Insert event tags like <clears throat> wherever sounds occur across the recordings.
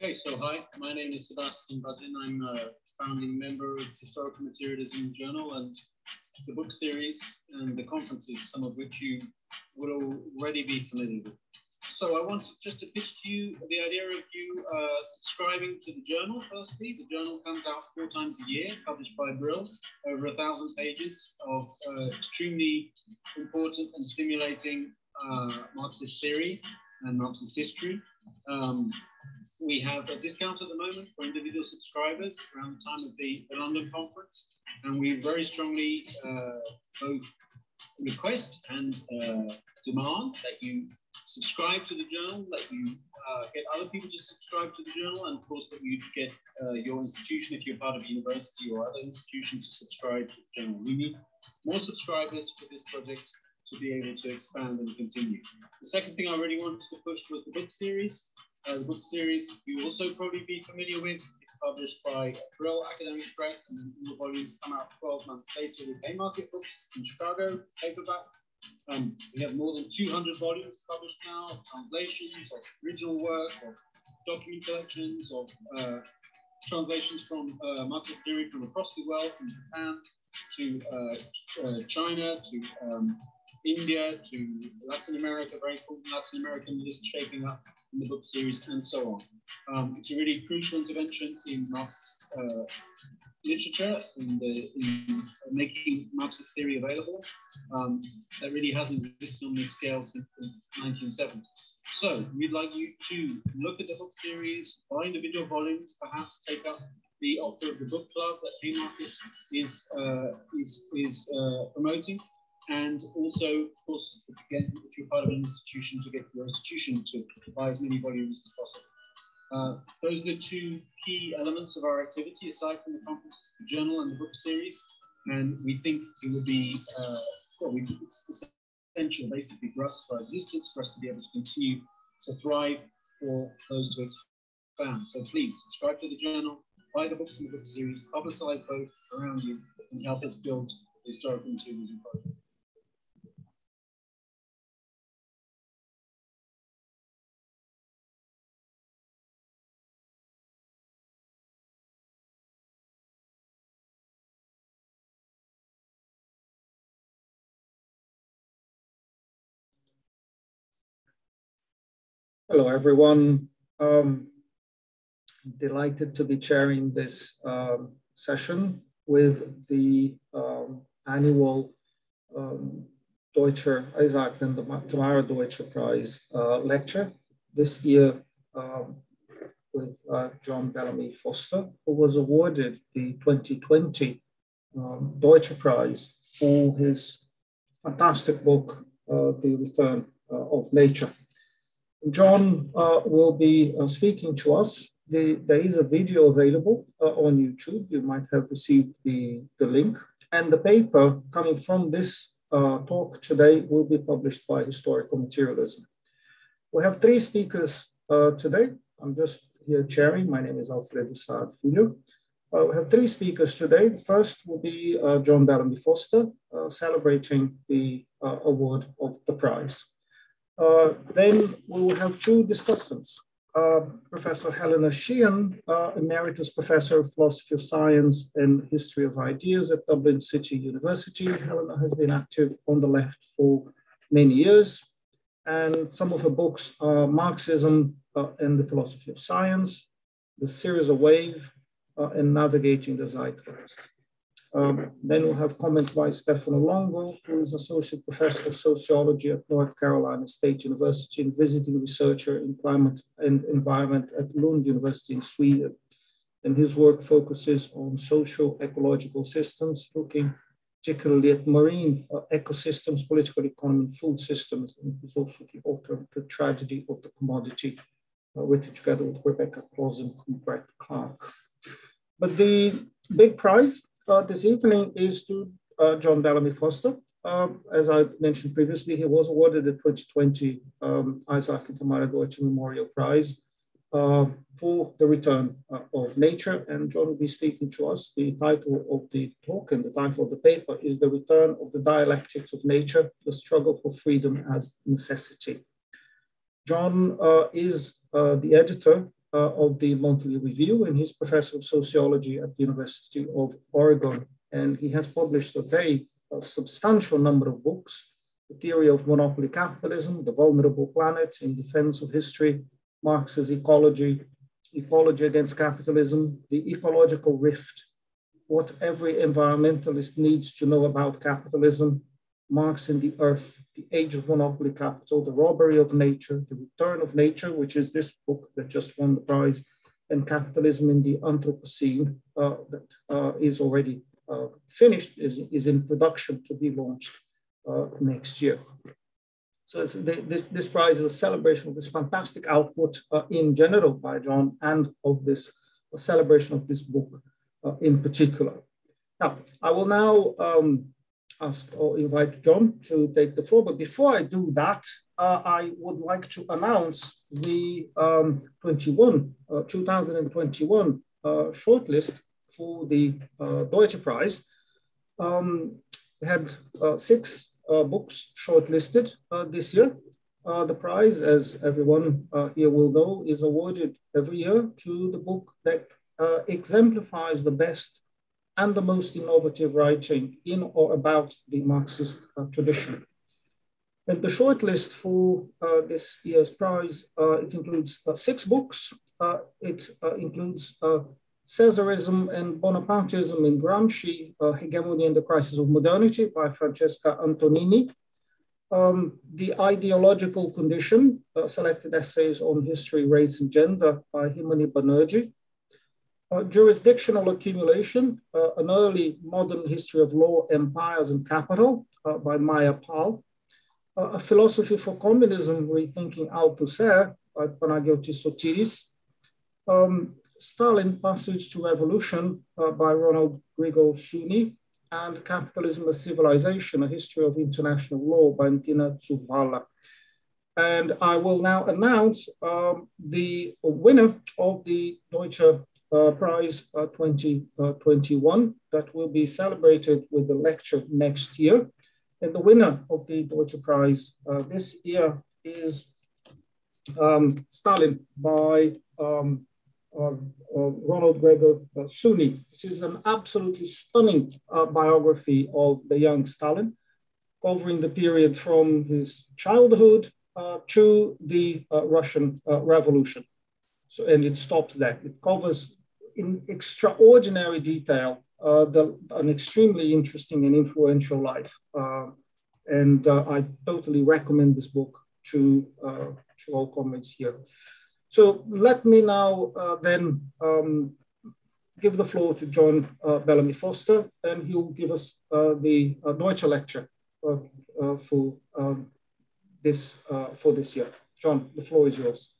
Okay, so hi, my name is Sebastian Budgen. I'm a founding member of Historical Materialism Journal and the book series and the conferences, some of which you would already be familiar with. So I want just to pitch to you the idea of you uh, subscribing to the journal, firstly. The journal comes out four times a year, published by Brill, over a thousand pages of uh, extremely important and stimulating uh, Marxist theory and Marxist history. Um, we have a discount at the moment for individual subscribers around the time of the, the London conference, and we very strongly uh, both request and uh, demand that you subscribe to the journal, that you uh, get other people to subscribe to the journal, and of course that you get uh, your institution, if you're part of a university or other institution, to subscribe to the journal. We need more subscribers for this project to be able to expand and continue. The second thing I really wanted to push was the book series. Uh, the book series you also probably be familiar with. It's published by Brill Academic Press, and then all the volumes come out 12 months later with Haymarket Books in Chicago, paperbacks. Um, we have more than 200 volumes published now, translations of original work, of document collections, of uh, translations from uh, Marxist theory from across the world, from Japan to uh, uh China to um, India to Latin America, very important Latin American list shaping up in the book series, and so on. Um, it's a really crucial intervention in Marxist uh, literature, in, the, in making Marxist theory available, um, that really hasn't existed on this scale since the 1970s. So we'd like you to look at the book series, buy individual volumes, perhaps take up the offer of the book club that Haymarket is, uh, is, is uh, promoting and also, of course, again, if you're part of an institution, to get your institution to buy as many volumes as possible. Uh, those are the two key elements of our activity, aside from the conferences, the journal and the book series. And we think it would be, uh, well, we it's essential basically for us, for our existence, for us to be able to continue to thrive, for those to expand. So please subscribe to the journal, buy the books and the book series, publicize both around you, and help us build the historical materialism project. Hello, everyone. Um, delighted to be chairing this um, session with the um, annual um, Deutscher Isaac and the Tamara Deutscher Prize uh, lecture. This year um, with uh, John Bellamy Foster, who was awarded the 2020 um, Deutscher Prize for his fantastic book, uh, The Return uh, of Nature. John uh, will be uh, speaking to us. The, there is a video available uh, on YouTube. You might have received the, the link. And the paper coming from this uh, talk today will be published by Historical Materialism. We have three speakers uh, today. I'm just here chairing. My name is Alfredo Saad Filho. Uh, we have three speakers today. The first will be John Bellamy Foster, celebrating the award of the prize. Uh, then we will have two discussants. Uh, Professor Helena Sheehan, uh, Emeritus Professor of Philosophy of Science and History of Ideas at Dublin City University. Helena has been active on the left for many years, and some of her books are Marxism uh, and the Philosophy of Science, The Syriza Wave, uh, and Navigating the Zeitgeist. Um, then we'll have comments by Stefano Longo, who is Associate Professor of Sociology at North Carolina State University and visiting researcher in climate and environment at Lund University in Sweden. And his work focuses on social ecological systems, looking particularly at marine uh, ecosystems, political economy, and food systems. And he's also the author of The Tragedy of the Commodity, uh, written together with Rebecca Clausen and Brett Clark. But the big prize uh, this evening is to uh, John Bellamy Foster. Uh, as I mentioned previously, he was awarded the 2020 um, Isaac and Tamara Deutscher Memorial Prize uh, for the return uh, of nature. And John will be speaking to us. The title of the talk and the title of the paper is The Return of the Dialectics of Nature, the Struggle for Freedom as Necessity. John uh, is the editor uh, of the Monthly Review, and he's professor of sociology at the University of Oregon. And he has published a very uh, substantial number of books The Theory of Monopoly Capitalism, The Vulnerable Planet, In Defense of History, Marx's Ecology, Ecology Against Capitalism, The Ecological Rift, What Every Environmentalist Needs to Know About Capitalism, Marx in the Earth, The Age of Monopoly Capital, The Robbery of Nature, The Return of Nature, which is this book that just won the prize, and Capitalism in the Anthropocene, uh, that uh, is already uh, finished, is, is in production to be launched uh, next year. So this, this prize is a celebration of this fantastic output uh, in general by John and of this celebration of this book uh, in particular. Now, I will now um, ask or invite John to take the floor. But before I do that, uh, I would like to announce the um, 21, uh, 2021 uh, shortlist for the uh, Deutscher Prize. Um, had uh, six uh, books shortlisted this year. the prize, as everyone here will know, is awarded every year to the book that exemplifies the best and the most innovative writing in or about the Marxist uh, tradition. And the shortlist for uh, this year's prize, uh, it includes uh, six books. Uh, it uh, includes Caesarism and Bonapartism in Gramsci, Hegemony and the Crisis of Modernity by Francesca Antonini. Um, the Ideological Condition, selected essays on history, race, and gender by Himani Bannerji. Uh, jurisdictional accumulation, uh, an early modern history of law, empires, and capital uh, by Maïa Pal. Uh, a philosophy for communism, rethinking Althusser by Panagiotis Sotiris. Um, Stalin, Passage to Revolution uh, by Ronald Grigor Suny. And Capitalism as Civilization, a History of International Law by Ntina Tzouvala. And I will now announce um, the winner of the Deutscher uh, Prize uh, 2021 that will be celebrated with the lecture next year. And the winner of the Deutscher Prize uh, this year is um, Stalin by um, uh, uh, Ronald Grigor uh, Suny. This is an absolutely stunning biography of the young Stalin, covering the period from his childhood to the Russian Revolution. So, and it stops there. It covers in extraordinary detail uh, the, an extremely interesting and influential life. Uh, and uh, I totally recommend this book to, uh, to all comrades here. So let me now uh, then um, give the floor to John uh, Bellamy Foster, and he'll give us the Deutscher lecture for um, this for this year. John, the floor is yours.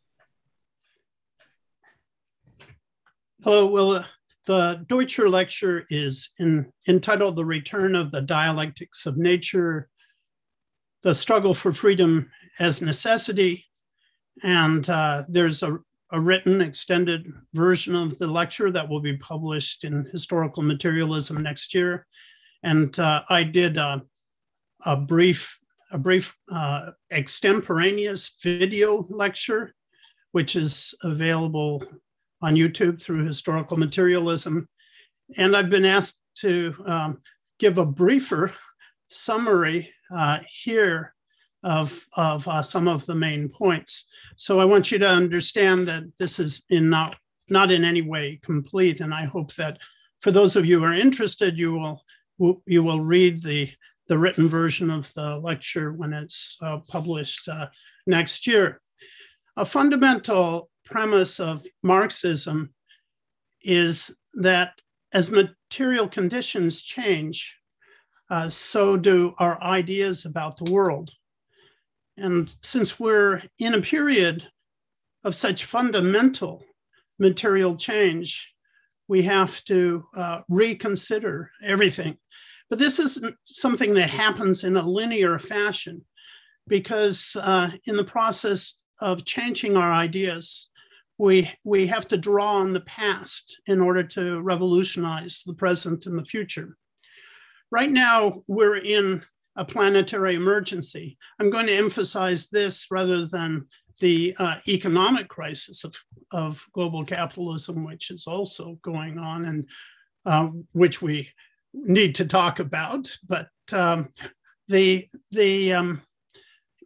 Hello, well, uh, the Deutscher lecture is in, entitled The Return of the Dialectics of Nature, the Struggle for Freedom as Necessity. And uh, there's a, a, written extended version of the lecture that will be published in Historical Materialism next year. And uh, I did a, a, brief, a brief uh, extemporaneous video lecture, which is available on YouTube through historical materialism. And I've been asked to um, give a briefer summary uh, here of, of uh, some of the main points. So I want you to understand that this is in not, not in any way complete. And I hope that for those of you who are interested, you will, you will read the, the written version of the lecture when it's uh, published uh, next year. A fundamental premise of Marxism is that as material conditions change, uh, so do our ideas about the world. And since we're in a period of such fundamental material change, we have to uh, reconsider everything. But this isn't something that happens in a linear fashion because uh, in the process of changing our ideas, we, we have to draw on the past in order to revolutionize the present and the future. Right now, we're in a planetary emergency. I'm going to emphasize this rather than the uh, economic crisis of, of global capitalism, which is also going on and uh, which we need to talk about. But um, the, the um,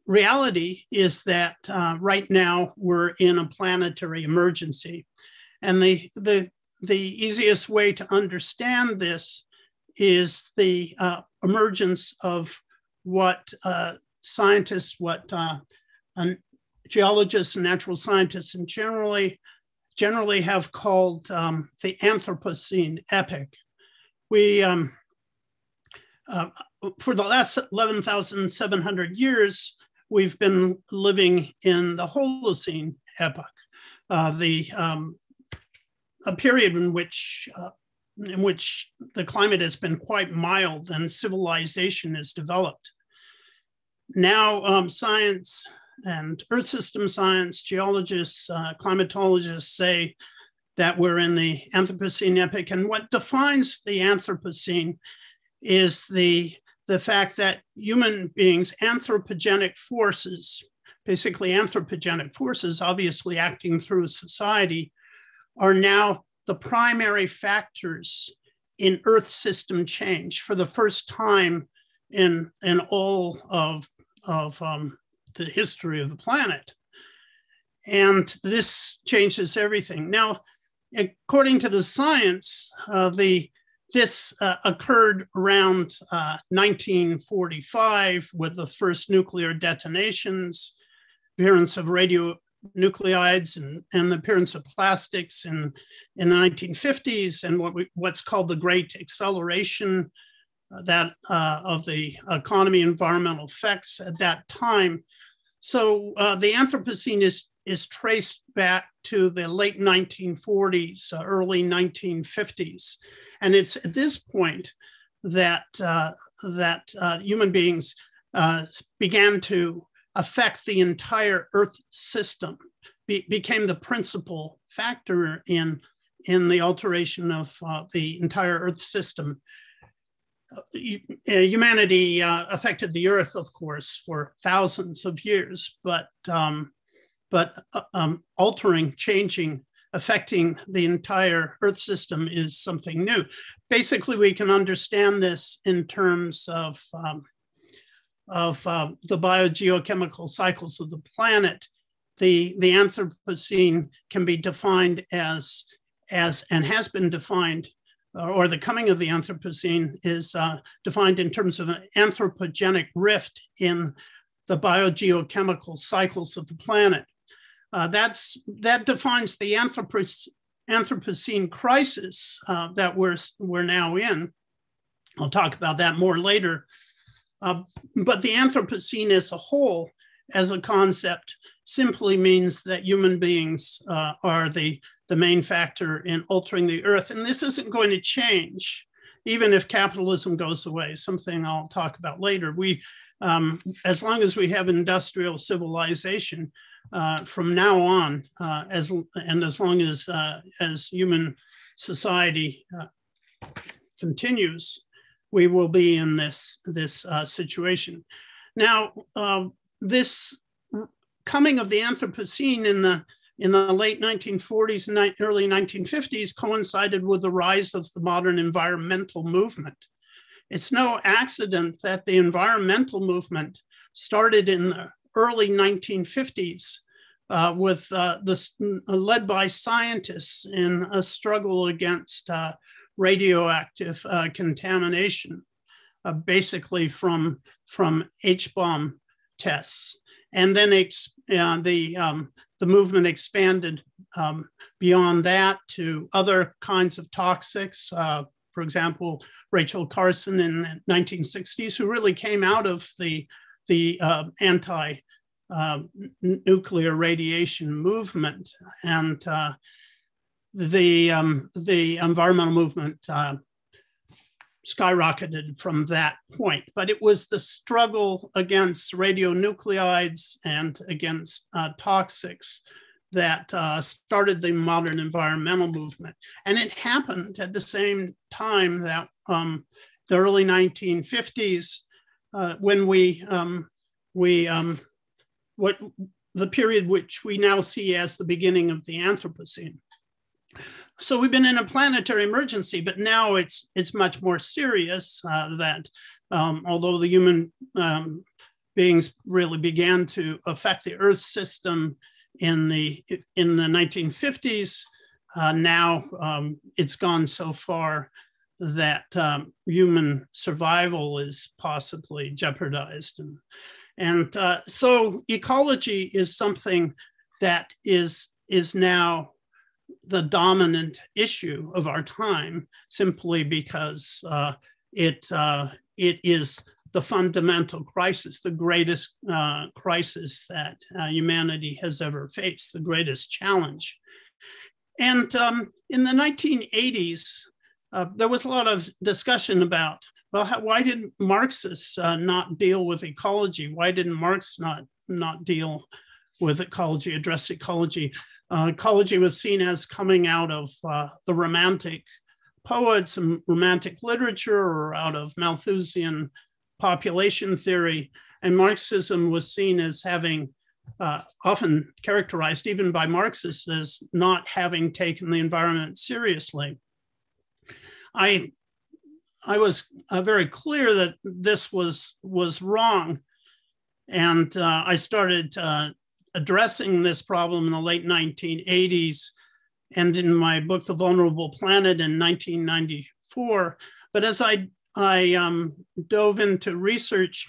reality is that uh, right now we're in a planetary emergency. And the, the, the easiest way to understand this is the uh, emergence of what uh, scientists, what uh, geologists and natural scientists and generally generally have called um, the Anthropocene epoch. We, um, uh, for the last 11,700 years, we've been living in the Holocene epoch, uh, the um, a period in which uh, in which the climate has been quite mild and civilization is developed. Now, um, science and Earth system science, geologists, uh, climatologists say that we're in the Anthropocene epoch. And what defines the Anthropocene is the, the fact that human beings, anthropogenic forces, basically anthropogenic forces, obviously acting through society, are now the primary factors in Earth system change for the first time in, in all of, of um, the history of the planet. And this changes everything. Now, according to the science, uh, the this uh, occurred around uh, 1945 with the first nuclear detonations, appearance of radionuclides and, and the appearance of plastics in, in the 1950s and what we, what's called the Great Acceleration uh, that uh, of the economy environmental effects at that time. So uh, the Anthropocene is, is traced back to the late 1940s, uh, early 1950s. And it's at this point that, uh, that uh, human beings uh, began to affect the entire Earth system, be, became the principal factor in, in the alteration of uh, the entire Earth system. Humanity uh, affected the earth, of course, for thousands of years, but um, but uh, um, altering, changing, affecting the entire Earth system is something new. Basically, we can understand this in terms of um, of uh, the biogeochemical cycles of the planet. The the Anthropocene can be defined as as and has been defined or the coming of the Anthropocene is uh, defined in terms of an anthropogenic rift in the biogeochemical cycles of the planet. Uh, that's, that defines the Anthropocene, crisis uh, that we're, we're now in. I'll talk about that more later. Uh, but the Anthropocene as a whole, as a concept, simply means that human beings uh, are the the main factor in altering the earth. And this isn't going to change, even if capitalism goes away, something I'll talk about later. We, um, as long as we have industrial civilization, uh, from now on, uh, as and as long as uh, as human society uh, continues, we will be in this this uh, situation. Now, um, this coming of the Anthropocene in the in the late 1940s and early 1950s coincided with the rise of the modern environmental movement. It's no accident that the environmental movement started in the early 1950s uh, with uh, the, uh, led by scientists in a struggle against uh, radioactive uh, contamination, basically from, from H-bomb tests. And then the, um, the movement expanded um, beyond that to other kinds of toxics. Uh, for example, Rachel Carson in the 1960s, who really came out of the, the uh, anti uh, nuclear radiation movement. And uh, the, um, the environmental movement uh, skyrocketed from that point. But it was the struggle against radionuclides and against uh, toxics that uh, started the modern environmental movement. And it happened at the same time that um, the early 1950s, uh, when we, um, we um, what the period which we now see as the beginning of the Anthropocene. So we've been in a planetary emergency, but now it's it's much more serious. Uh, that um, although the human um, beings really began to affect the Earth system in the in the 1950s, uh, now um, it's gone so far that um, human survival is possibly jeopardized. And, and uh, so ecology is something that is, is now the dominant issue of our time simply because uh, it, uh, it is the fundamental crisis, the greatest uh, crisis that uh, humanity has ever faced, the greatest challenge. And um, in the 1980s, uh, there was a lot of discussion about, well, how, why didn't Marxists uh, not deal with ecology? Why didn't Marx not, not deal with ecology, address ecology? Uh, ecology was seen as coming out of uh, the Romantic poets and Romantic literature or out of Malthusian population theory. And Marxism was seen as having uh, often characterized even by Marxists as not having taken the environment seriously. I, I was uh, very clear that this was, was wrong. And uh, I started uh, addressing this problem in the late 1980s and in my book, The Vulnerable Planet in 1994. But as I, I um, dove into research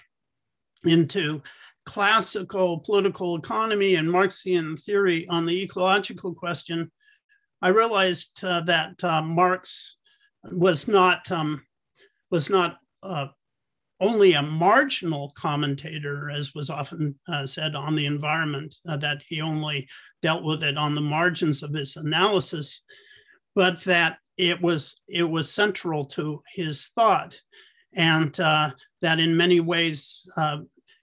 into classical political economy and Marxian theory on the ecological question, I realized uh, that uh, Marx was not um, was not uh, only a marginal commentator, as was often uh, said on the environment, uh, that he only dealt with it on the margins of his analysis, but that it was it was central to his thought, and uh, that in many ways, uh,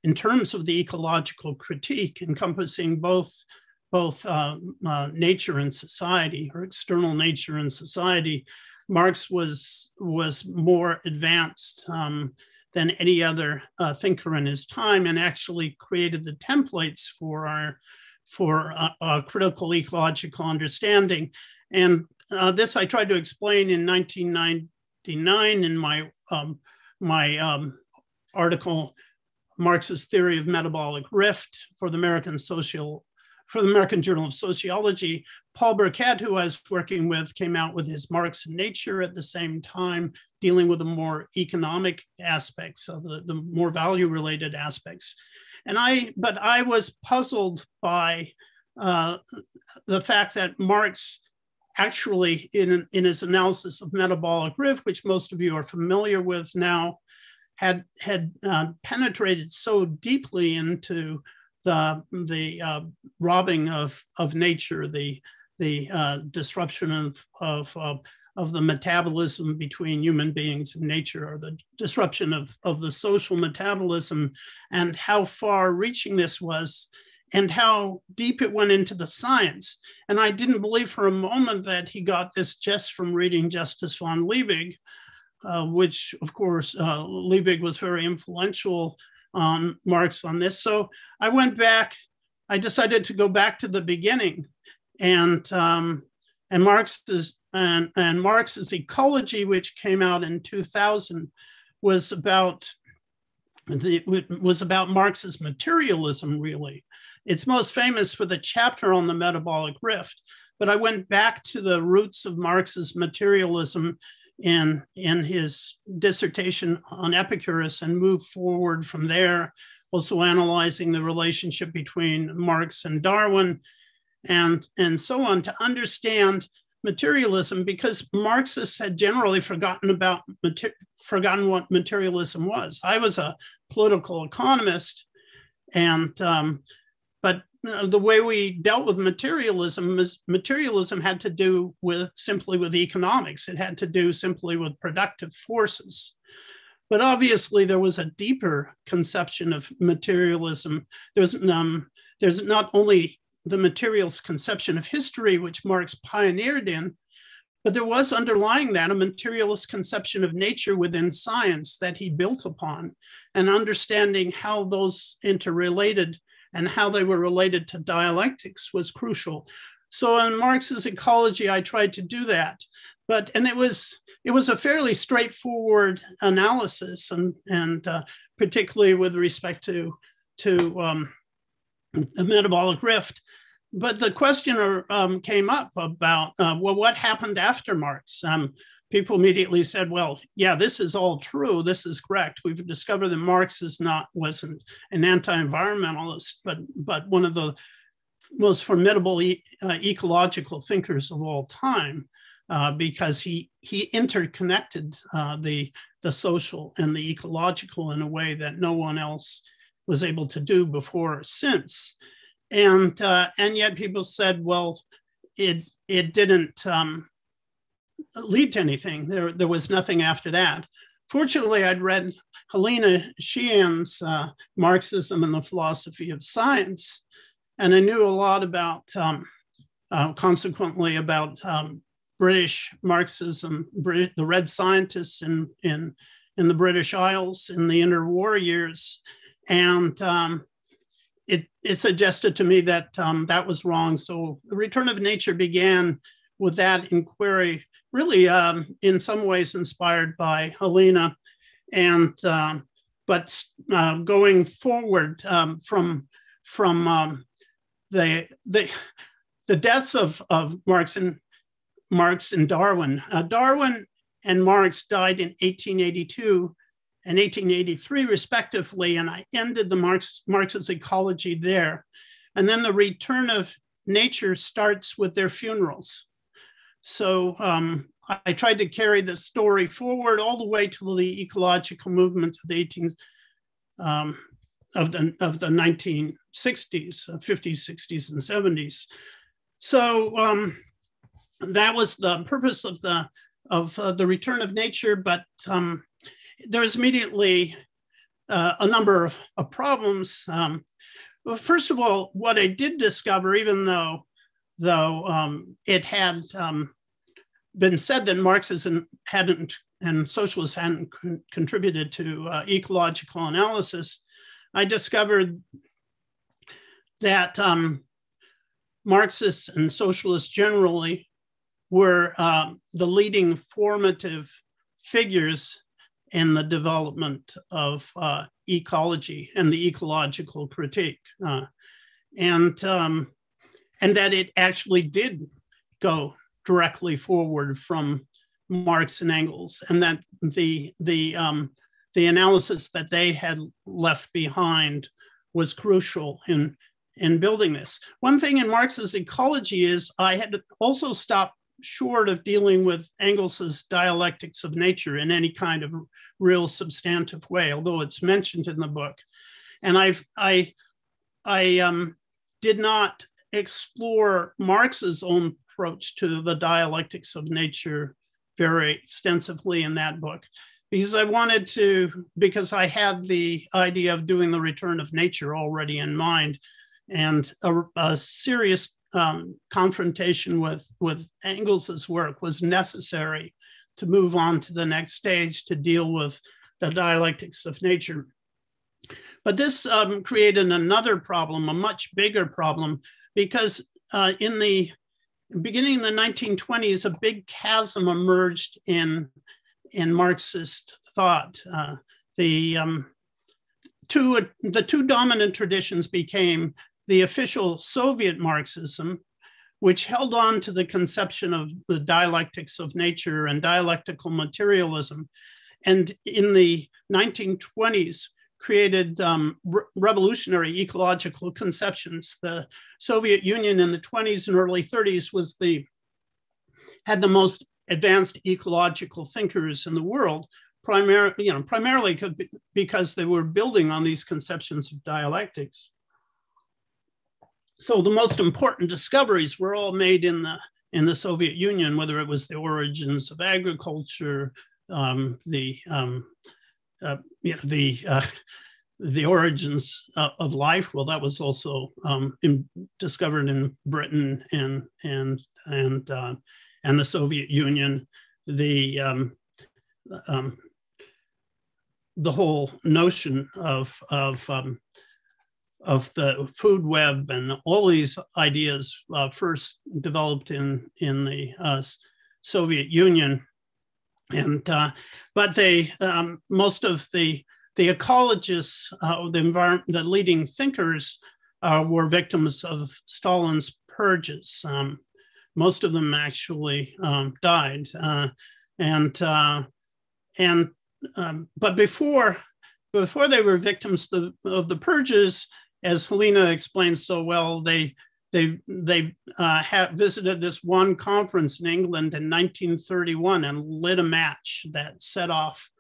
in terms of the ecological critique, encompassing both both uh, nature and society, or external nature and society, Marx was was more advanced um, than any other uh, thinker in his time, and actually created the templates for our for uh, critical ecological understanding. And uh, this I tried to explain in 1999 in my um, my um, article, Marx's Theory of Metabolic Rift for the American Social for the American Journal of Sociology. Paul Burkett, who I was working with, came out with his Marx and Nature at the same time, dealing with the more economic aspects of the, the more value related aspects. And I, but I was puzzled by uh, the fact that Marx actually, in, in his analysis of metabolic rift, which most of you are familiar with now, had, had uh, penetrated so deeply into the, the uh, robbing of, of nature, the, the uh, disruption of, of, uh, of the metabolism between human beings and nature, or the disruption of, of the social metabolism, and how far reaching this was, and how deep it went into the science. And I didn't believe for a moment that he got this just from reading Justus von Liebig, uh, which, of course, uh, Liebig was very influential on Marx on this. So I went back, I decided to go back to the beginning and um, and Marx's and, and Marx's ecology, which came out in 2000, was about the, was about Marx's materialism, really. It's most famous for the chapter on the metabolic rift. But I went back to the roots of Marx's materialism in, in his dissertation on Epicurus and moved forward from there, also analyzing the relationship between Marx and Darwin and, and so on to understand materialism because Marxists had generally forgotten about forgotten what materialism was. I was a political economist, and um, but the way we dealt with materialism is materialism had to do with simply with economics. It had to do simply with productive forces. But obviously, there was a deeper conception of materialism. There's um, there's not only the materials conception of history, which Marx pioneered in, but there was underlying that a materialist conception of nature within science that he built upon, and understanding how those interrelated and how they were related to dialectics was crucial. So in Marx's ecology, I tried to do that, but and it was it was a fairly straightforward analysis, and and uh, particularly with respect to to um, the metabolic rift. But the question um, came up about uh, well, what happened after Marx? Um, people immediately said, "Well, yeah, this is all true. This is correct. We've discovered that Marx is not wasn't an anti-environmentalist, but but one of the most formidable e uh, ecological thinkers of all time uh, because he he interconnected uh, the the social and the ecological in a way that no one else was able to do before or since, and uh, and yet people said, well, it it didn't um, lead to anything. There there was nothing after that. Fortunately, I'd read Helena Sheehan's uh, Marxism and the Philosophy of Science, and I knew a lot about, um, uh, consequently, about um, British Marxism, Brit the Red Scientists in, in, in the British Isles in the interwar years. And um, it, it suggested to me that um, that was wrong. So the return of nature began with that inquiry, really um, in some ways inspired by Helena. And, um, but uh, going forward um, from, from um, the the the deaths of of Marx and Marx and Darwin. Uh, Darwin and Marx died in 1882 and 1883 respectively, and I ended the Marx Marx's ecology there. And then the return of nature starts with their funerals. So um, I, tried to carry the story forward all the way to the ecological movement of the 18th um, of the of the 1960s, 50s, 60s, and 70s. So um, that was the purpose of the of uh, the return of nature. But um, there was immediately uh, a number of, of problems. Um, well, first of all, what I did discover, even though though um, it had um, been said that Marxism hadn't and socialists hadn't con contributed to uh, ecological analysis, I discovered that um, Marxists and socialists generally were um, the leading formative figures in the development of uh, ecology and the ecological critique. Uh, and, um, and that it actually did go directly forward from Marx and Engels, and that the, the um, the analysis that they had left behind was crucial in, in building this. One thing in Marx's ecology is I had also stopped short of dealing with Engels's dialectics of nature in any kind of real substantive way, although it's mentioned in the book. And I've, I, I um, did not explore Marx's own approach to the dialectics of nature very extensively in that book because I wanted to, because I had the idea of doing the return of nature already in mind, and a, a serious um, confrontation with, with Engels's work was necessary to move on to the next stage to deal with the dialectics of nature. But this um, created another problem, a much bigger problem, because uh, in the beginning of the 1920s, a big chasm emerged in in Marxist thought. Uh, the um, two the two dominant traditions became the official Soviet Marxism, which held on to the conception of the dialectics of nature and dialectical materialism, and in the 1920s created um, re revolutionary ecological conceptions. The Soviet Union in the 20s and early 30s was the had the most advanced ecological thinkers in the world, primarily, you know, primarily because they were building on these conceptions of dialectics. So the most important discoveries were all made in the in the Soviet Union, whether it was the origins of agriculture, um, the um, uh, you know, the uh, the origins uh, of life. Well, that was also um, in, discovered in Britain and and and uh, and the Soviet Union, the um, um, the whole notion of of um, of the food web and all these ideas uh, first developed in in the uh, Soviet Union, and uh, but they um, most of the the ecologists, uh, the environment, the leading thinkers uh, were victims of Stalin's purges. Um, most of them actually um, died, uh, and and um, but before before they were victims of the, of the purges, as Helena explains so well, they they they uh, have visited this one conference in England in 1931 and lit a match that set off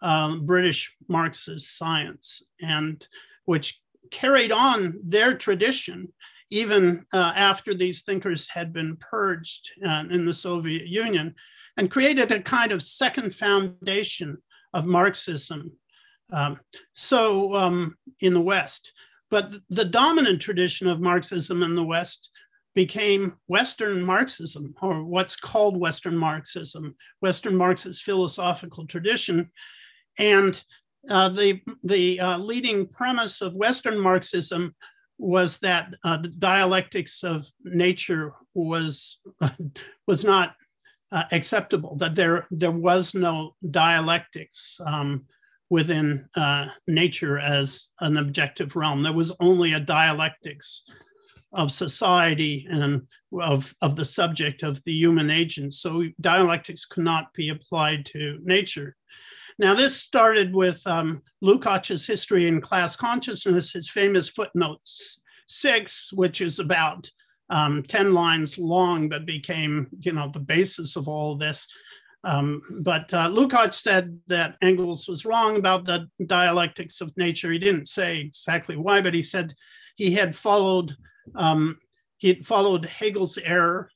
uh, British Marxist science, and which carried on their tradition even uh, after these thinkers had been purged uh, in the Soviet Union, and created a kind of second foundation of Marxism. Um, so um, in the West. But the dominant tradition of Marxism in the West became Western Marxism, or what's called Western Marxism, Western Marxist philosophical tradition. And uh, the, the uh, leading premise of Western Marxism was that uh, the dialectics of nature was, <laughs> was not uh, acceptable, that there, there was no dialectics. Um, within uh, nature as an objective realm. There was only a dialectics of society and of, of the subject of the human agent. So dialectics could not be applied to nature. Now, this started with um, Lukács's History and Class Consciousness, his famous footnotes six, which is about um, 10 lines long, but became, you know, the basis of all this. Um, but uh, Lukács said that Engels was wrong about the dialectics of nature. He didn't say exactly why, but he said he had followed um, he had followed Hegel's error.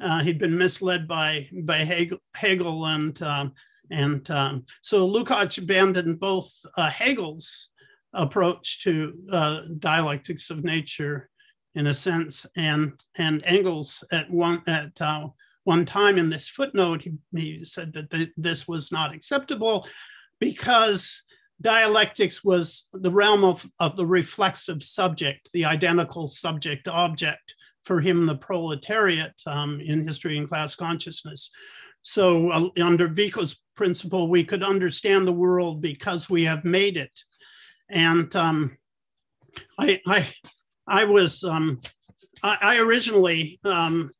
Uh, he'd been misled by by Hegel, Hegel and um, and um, so Lukács abandoned both uh, Hegel's approach to uh, dialectics of nature in a sense, and and Engels at one at uh, one time in this footnote, he, he said that the, this was not acceptable because dialectics was the realm of, of the reflexive subject, the identical subject object, for him, the proletariat um, in history and class consciousness. So, uh, under Vico's principle, we could understand the world because we have made it. And um, I, I, I was, um, I, I, originally um,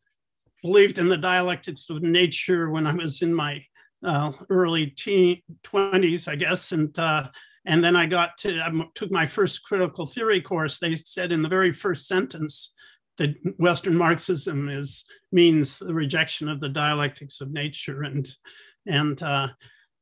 believed in the dialectics of nature when I was in my uh, early teen, 20s, I guess. And, uh, and then I got to, I took my first critical theory course. They said in the very first sentence that Western Marxism is, means the rejection of the dialectics of nature. And, and uh,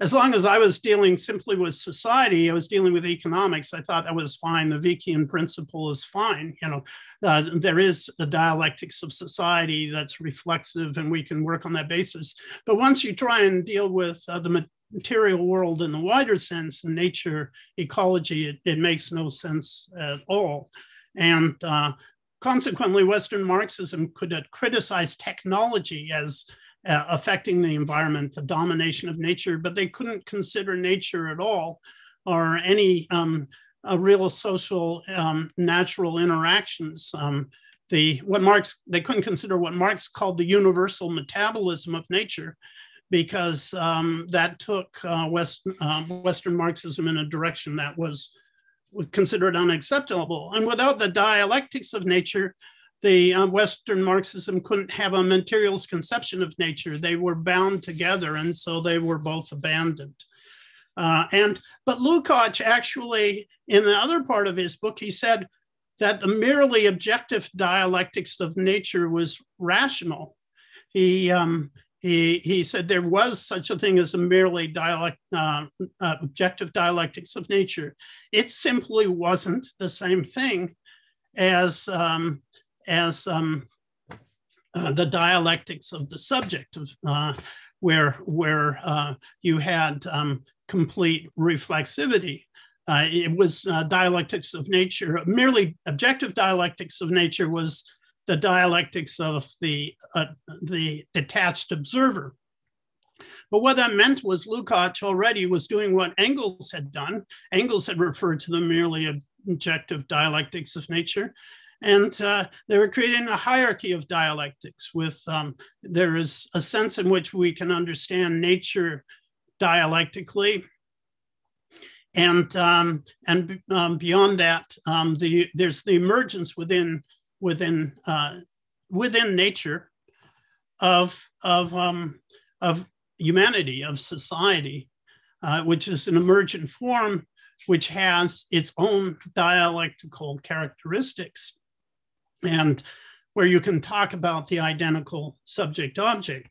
as long as I was dealing simply with society, I was dealing with economics. I thought that was fine. The Vickian principle is fine. You know, uh, there is a dialectics of society that's reflexive, and we can work on that basis. But once you try and deal with uh, the material world in the wider sense, nature, ecology, it, it makes no sense at all. And uh, consequently, Western Marxism could criticize technology as uh, affecting the environment, the domination of nature, but they couldn't consider nature at all or any um, real social um, natural interactions. Um, the what Marx they couldn't consider what Marx called the universal metabolism of nature, because um, that took uh, West, uh, Western Marxism in a direction that was considered unacceptable. And without the dialectics of nature, the uh, Western Marxism couldn't have a materialist conception of nature. They were bound together, and so they were both abandoned. Uh, and but Lukács actually, in the other part of his book, he said that the merely objective dialectics of nature was rational. He um, he, he said there was such a thing as a merely dialect, uh, uh, objective dialectics of nature. It simply wasn't the same thing as um, as um, uh, the dialectics of the subject, of, uh, where, where uh, you had um, complete reflexivity. Uh, it was uh, dialectics of nature, merely objective dialectics of nature was the dialectics of the, uh, the detached observer. But what that meant was Lukács already was doing what Engels had done. Engels had referred to the merely objective dialectics of nature. And uh, they were creating a hierarchy of dialectics with um, there is a sense in which we can understand nature dialectically. And, um, and um, beyond that, um, the, there's the emergence within, within, uh, within nature of, of, um, of humanity, of society, uh, which is an emergent form which has its own dialectical characteristics and where you can talk about the identical subject object.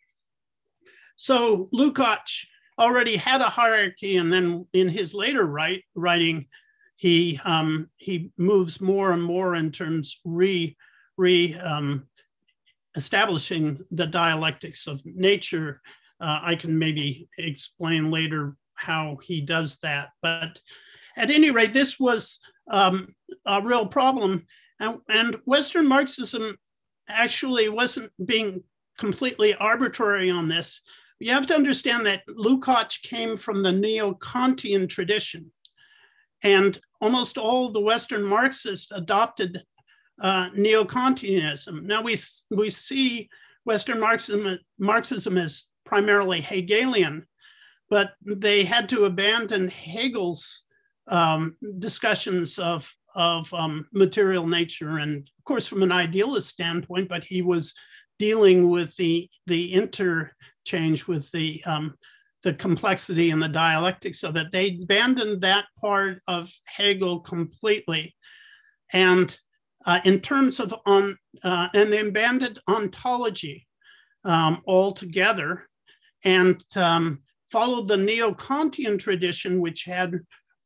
So Lukács already had a hierarchy, and then in his later write, writing, he um, he moves more and more in terms re re um, establishing the dialectics of nature. Uh, I can maybe explain later how he does that, but at any rate, this was um, a real problem and, and Western Marxism actually wasn't being completely arbitrary on this. You have to understand that Lukács came from the neo-Kantian tradition. And almost all the Western Marxists adopted uh, neo-Kantianism. Now we, we see Western Marxism, Marxism as primarily Hegelian, but they had to abandon Hegel's um, discussions of of um, material nature. And of course from an idealist standpoint but he was dealing with the the interchange with the um, the complexity and the dialectics of it. They abandoned that part of hegel completely. And uh, in terms of on uh, and they abandoned ontology um, altogether and um, followed the neo-kantian tradition which had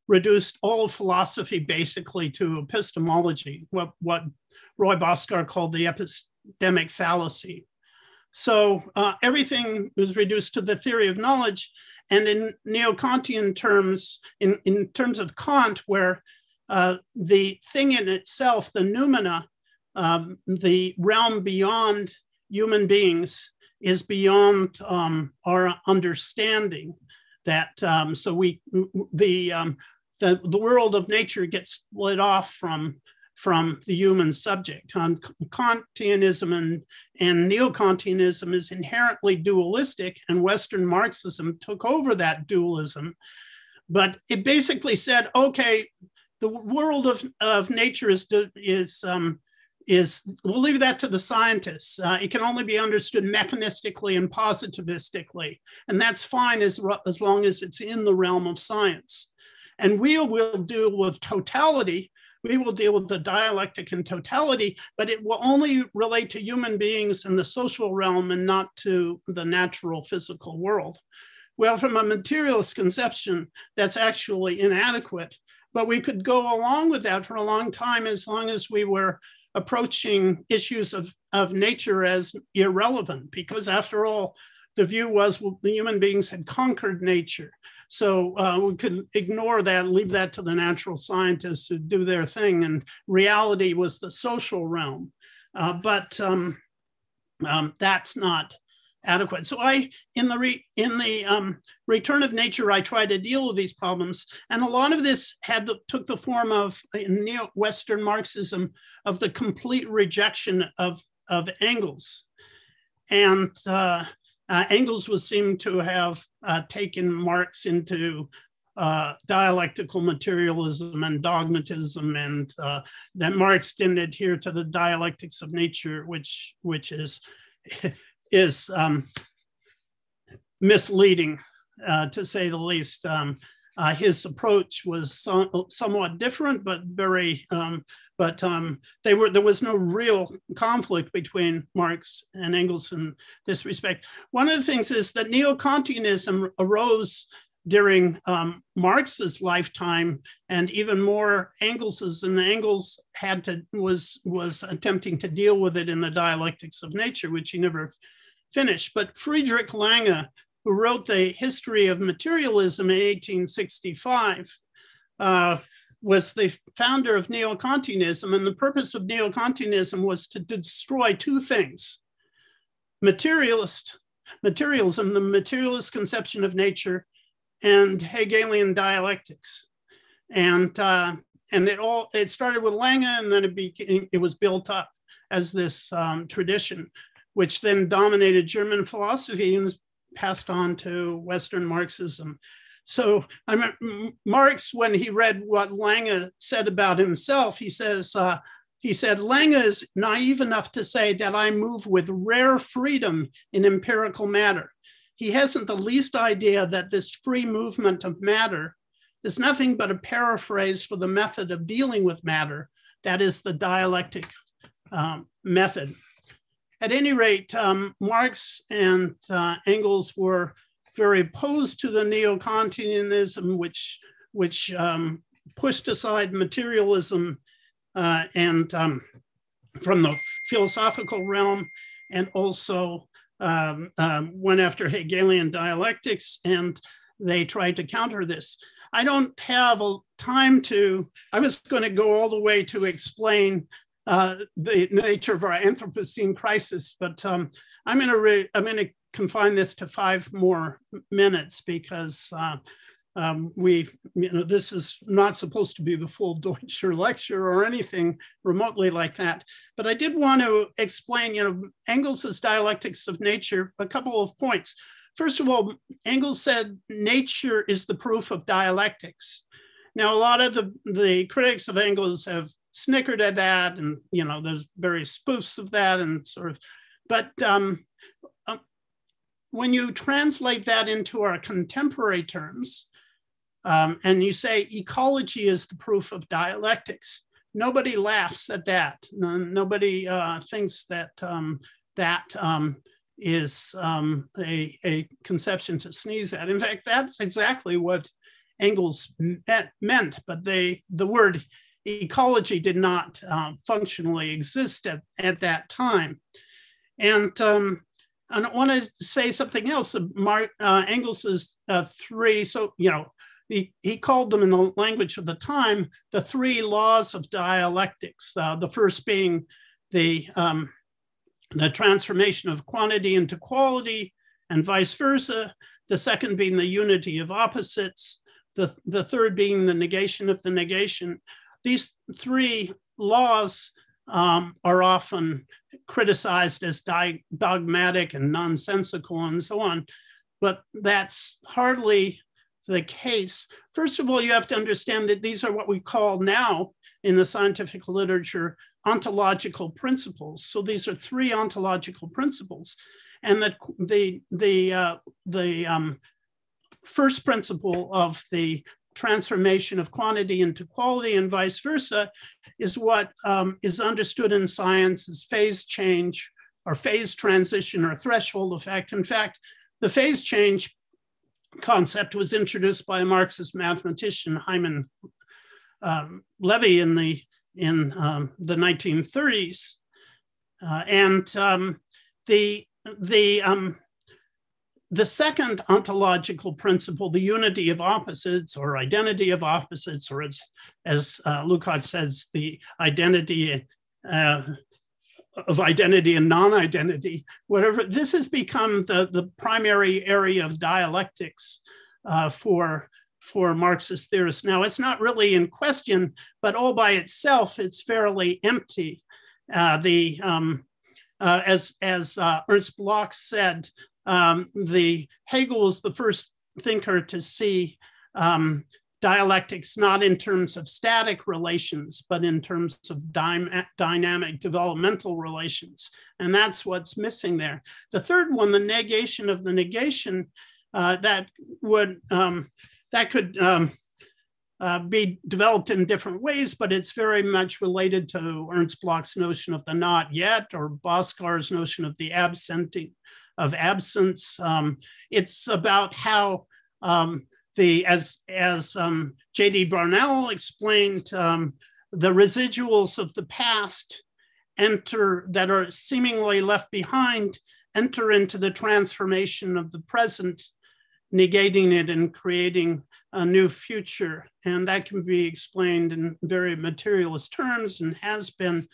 reduced all philosophy basically to epistemology, what, what Roy Bhaskar called the epistemic fallacy. So uh, everything was reduced to the theory of knowledge. And in neo-Kantian terms, in, in terms of Kant, where uh, the thing in itself, the noumena, um, the realm beyond human beings, is beyond um, our understanding. That um, so we the um, the, the world of nature gets split off from, from the human subject. Kantianism and, and neo-Kantianism is inherently dualistic, and Western Marxism took over that dualism. But it basically said, okay, the world of, of nature is, is, um, is, we'll leave that to the scientists. Uh, it can only be understood mechanistically and positivistically. And that's fine as, as long as it's in the realm of science. And we will deal with totality. We will deal with the dialectic in totality, but it will only relate to human beings in the social realm and not to the natural physical world. Well, from a materialist conception, that's actually inadequate, but we could go along with that for a long time as long as we were approaching issues of, of nature as irrelevant, because after all, the view was well, the human beings had conquered nature. So uh, we could ignore that, leave that to the natural scientists who do their thing. And reality was the social realm. Uh, but um, um, that's not adequate. So I, in the re, in the um, return of nature, I try to deal with these problems, and a lot of this had the, took the form of neo-Western Marxism of the complete rejection of of Engels, and uh, uh, Engels was seen to have uh, taken Marx into uh, dialectical materialism and dogmatism, and uh, that Marx didn't adhere to the dialectics of nature, which which is <laughs> is um, misleading, uh, to say the least. Um, uh, his approach was so, somewhat different, but very, um, but um, they were there was no real conflict between Marx and Engels in this respect. One of the things is that neo-Kantianism arose during um, Marx's lifetime, and even more Engels's. And Engels had to was was attempting to deal with it in the dialectics of nature, which he never finished. But Friedrich Lange who wrote the history of materialism in 1865, uh, was the founder of neo-Kantianism. And the purpose of neo-Kantianism was to destroy two things. Materialist, materialism, the materialist conception of nature, and Hegelian dialectics. And, uh, and it all it started with Lange, and then it became it was built up as this um, tradition, which then dominated German philosophy and was passed on to Western Marxism. So I mean, Marx, when he read what Lange said about himself, he says, uh, he said, Lange is naive enough to say that I move with rare freedom in empirical matter. He hasn't the least idea that this free movement of matter is nothing but a paraphrase for the method of dealing with matter, that is the dialectic um, method. At any rate, um, Marx and uh, Engels were very opposed to the neo-Kantianism, which, which um, pushed aside materialism uh, and um, from the philosophical realm and also um, um, went after Hegelian dialectics and they tried to counter this. I don't have a time to, I was going to go all the way to explain uh, the nature of our Anthropocene crisis, but um, I'm going to I'm going to confine this to five more minutes because uh, um, we, you know, this is not supposed to be the full Deutscher lecture or anything remotely like that. But I did want to explain, you know, Engels's dialectics of nature, a couple of points. First of all, Engels said nature is the proof of dialectics. Now, a lot of the, the critics of Engels have snickered at that, and you know, there's various spoofs of that, and sort of. But um, um, when you translate that into our contemporary terms, um, and you say ecology is the proof of dialectics, nobody laughs at that. No, nobody uh, thinks that um, that um, is um, a, a conception to sneeze at. In fact, that's exactly what Engels meant, but they the word ecology did not um, functionally exist at, at that time. And, um, I want to say something else. Mark, uh, Engels's uh, three, so, you know, he, he called them in the language of the time, the three laws of dialectics. Uh, the first being the, um, the transformation of quantity into quality and vice versa. The second being the unity of opposites. The, the third being the negation of the negation. These three laws um, are often criticized as dogmatic and nonsensical and so on, but that's hardly the case. First of all, you have to understand that these are what we call now in the scientific literature ontological principles. So these are three ontological principles, and that the the uh, the um, first principle of the transformation of quantity into quality and vice versa is what um, is understood in science as phase change or phase transition or threshold effect. In fact, the phase change concept was introduced by a Marxist mathematician, Hyman um, Levy, in the in um, the 1930s, uh, and um, the the um, the second ontological principle, the unity of opposites or identity of opposites, or as, as uh, Lukács says, the identity uh, of identity and non-identity, whatever, this has become the, the primary area of dialectics uh, for, for Marxist theorists. Now, it's not really in question, but all by itself, it's fairly empty. Uh, the, um, uh, as as uh, Ernst Bloch said, um, the Hegel is the first thinker to see um, dialectics not in terms of static relations, but in terms of dy dynamic developmental relations. And that's what's missing there. The third one, the negation of the negation, uh, that would um, that could um, uh, be developed in different ways, but it's very much related to Ernst Bloch's notion of the not yet or Bhaskar's notion of the absenting of absence. Um, it's about how um, the, as, as um, J.D. Bernal explained, um, the residuals of the past enter that are seemingly left behind enter into the transformation of the present, negating it and creating a new future. And that can be explained in very materialist terms and has been.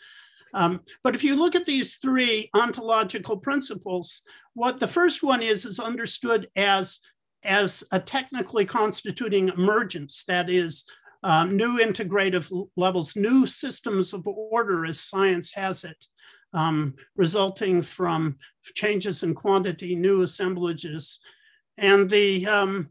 Um, but if you look at these three ontological principles, what the first one is, is understood as, as a technically constituting emergence. That is, um, new integrative levels, new systems of order as science has it, um, resulting from changes in quantity, new assemblages. And the, um,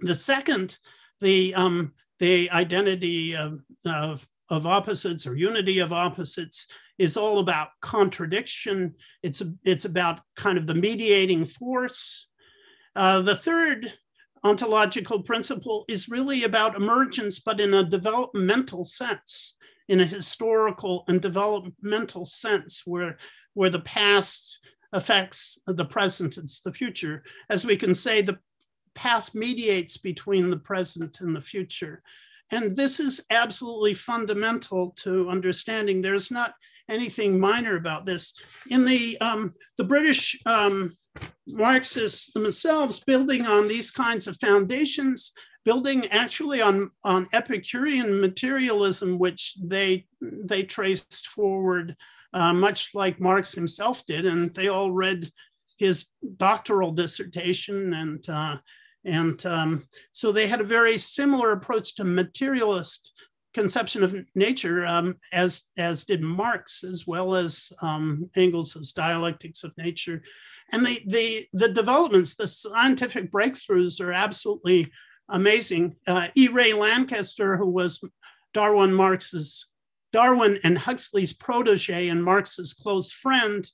the second, the, um, the identity of, of, of opposites or unity of opposites is all about contradiction. It's, it's about kind of the mediating force. Uh, the third ontological principle is really about emergence, but in a developmental sense, in a historical and developmental sense, where, where the past affects the present and the future. As we can say, the past mediates between the present and the future. And this is absolutely fundamental to understanding. There's not anything minor about this. In the, um, the British um, Marxists themselves building on these kinds of foundations, building actually on, on Epicurean materialism, which they, they traced forward uh, much like Marx himself did. And they all read his doctoral dissertation. And, uh, and um, so they had a very similar approach to materialist conception of nature um, as, as did Marx, as well as um, Engels' dialectics of nature. And the, the, the developments, the scientific breakthroughs are absolutely amazing. Uh, E. Ray Lankester, who was Darwin Marx's, Darwin and Huxley's protege and Marx's close friend,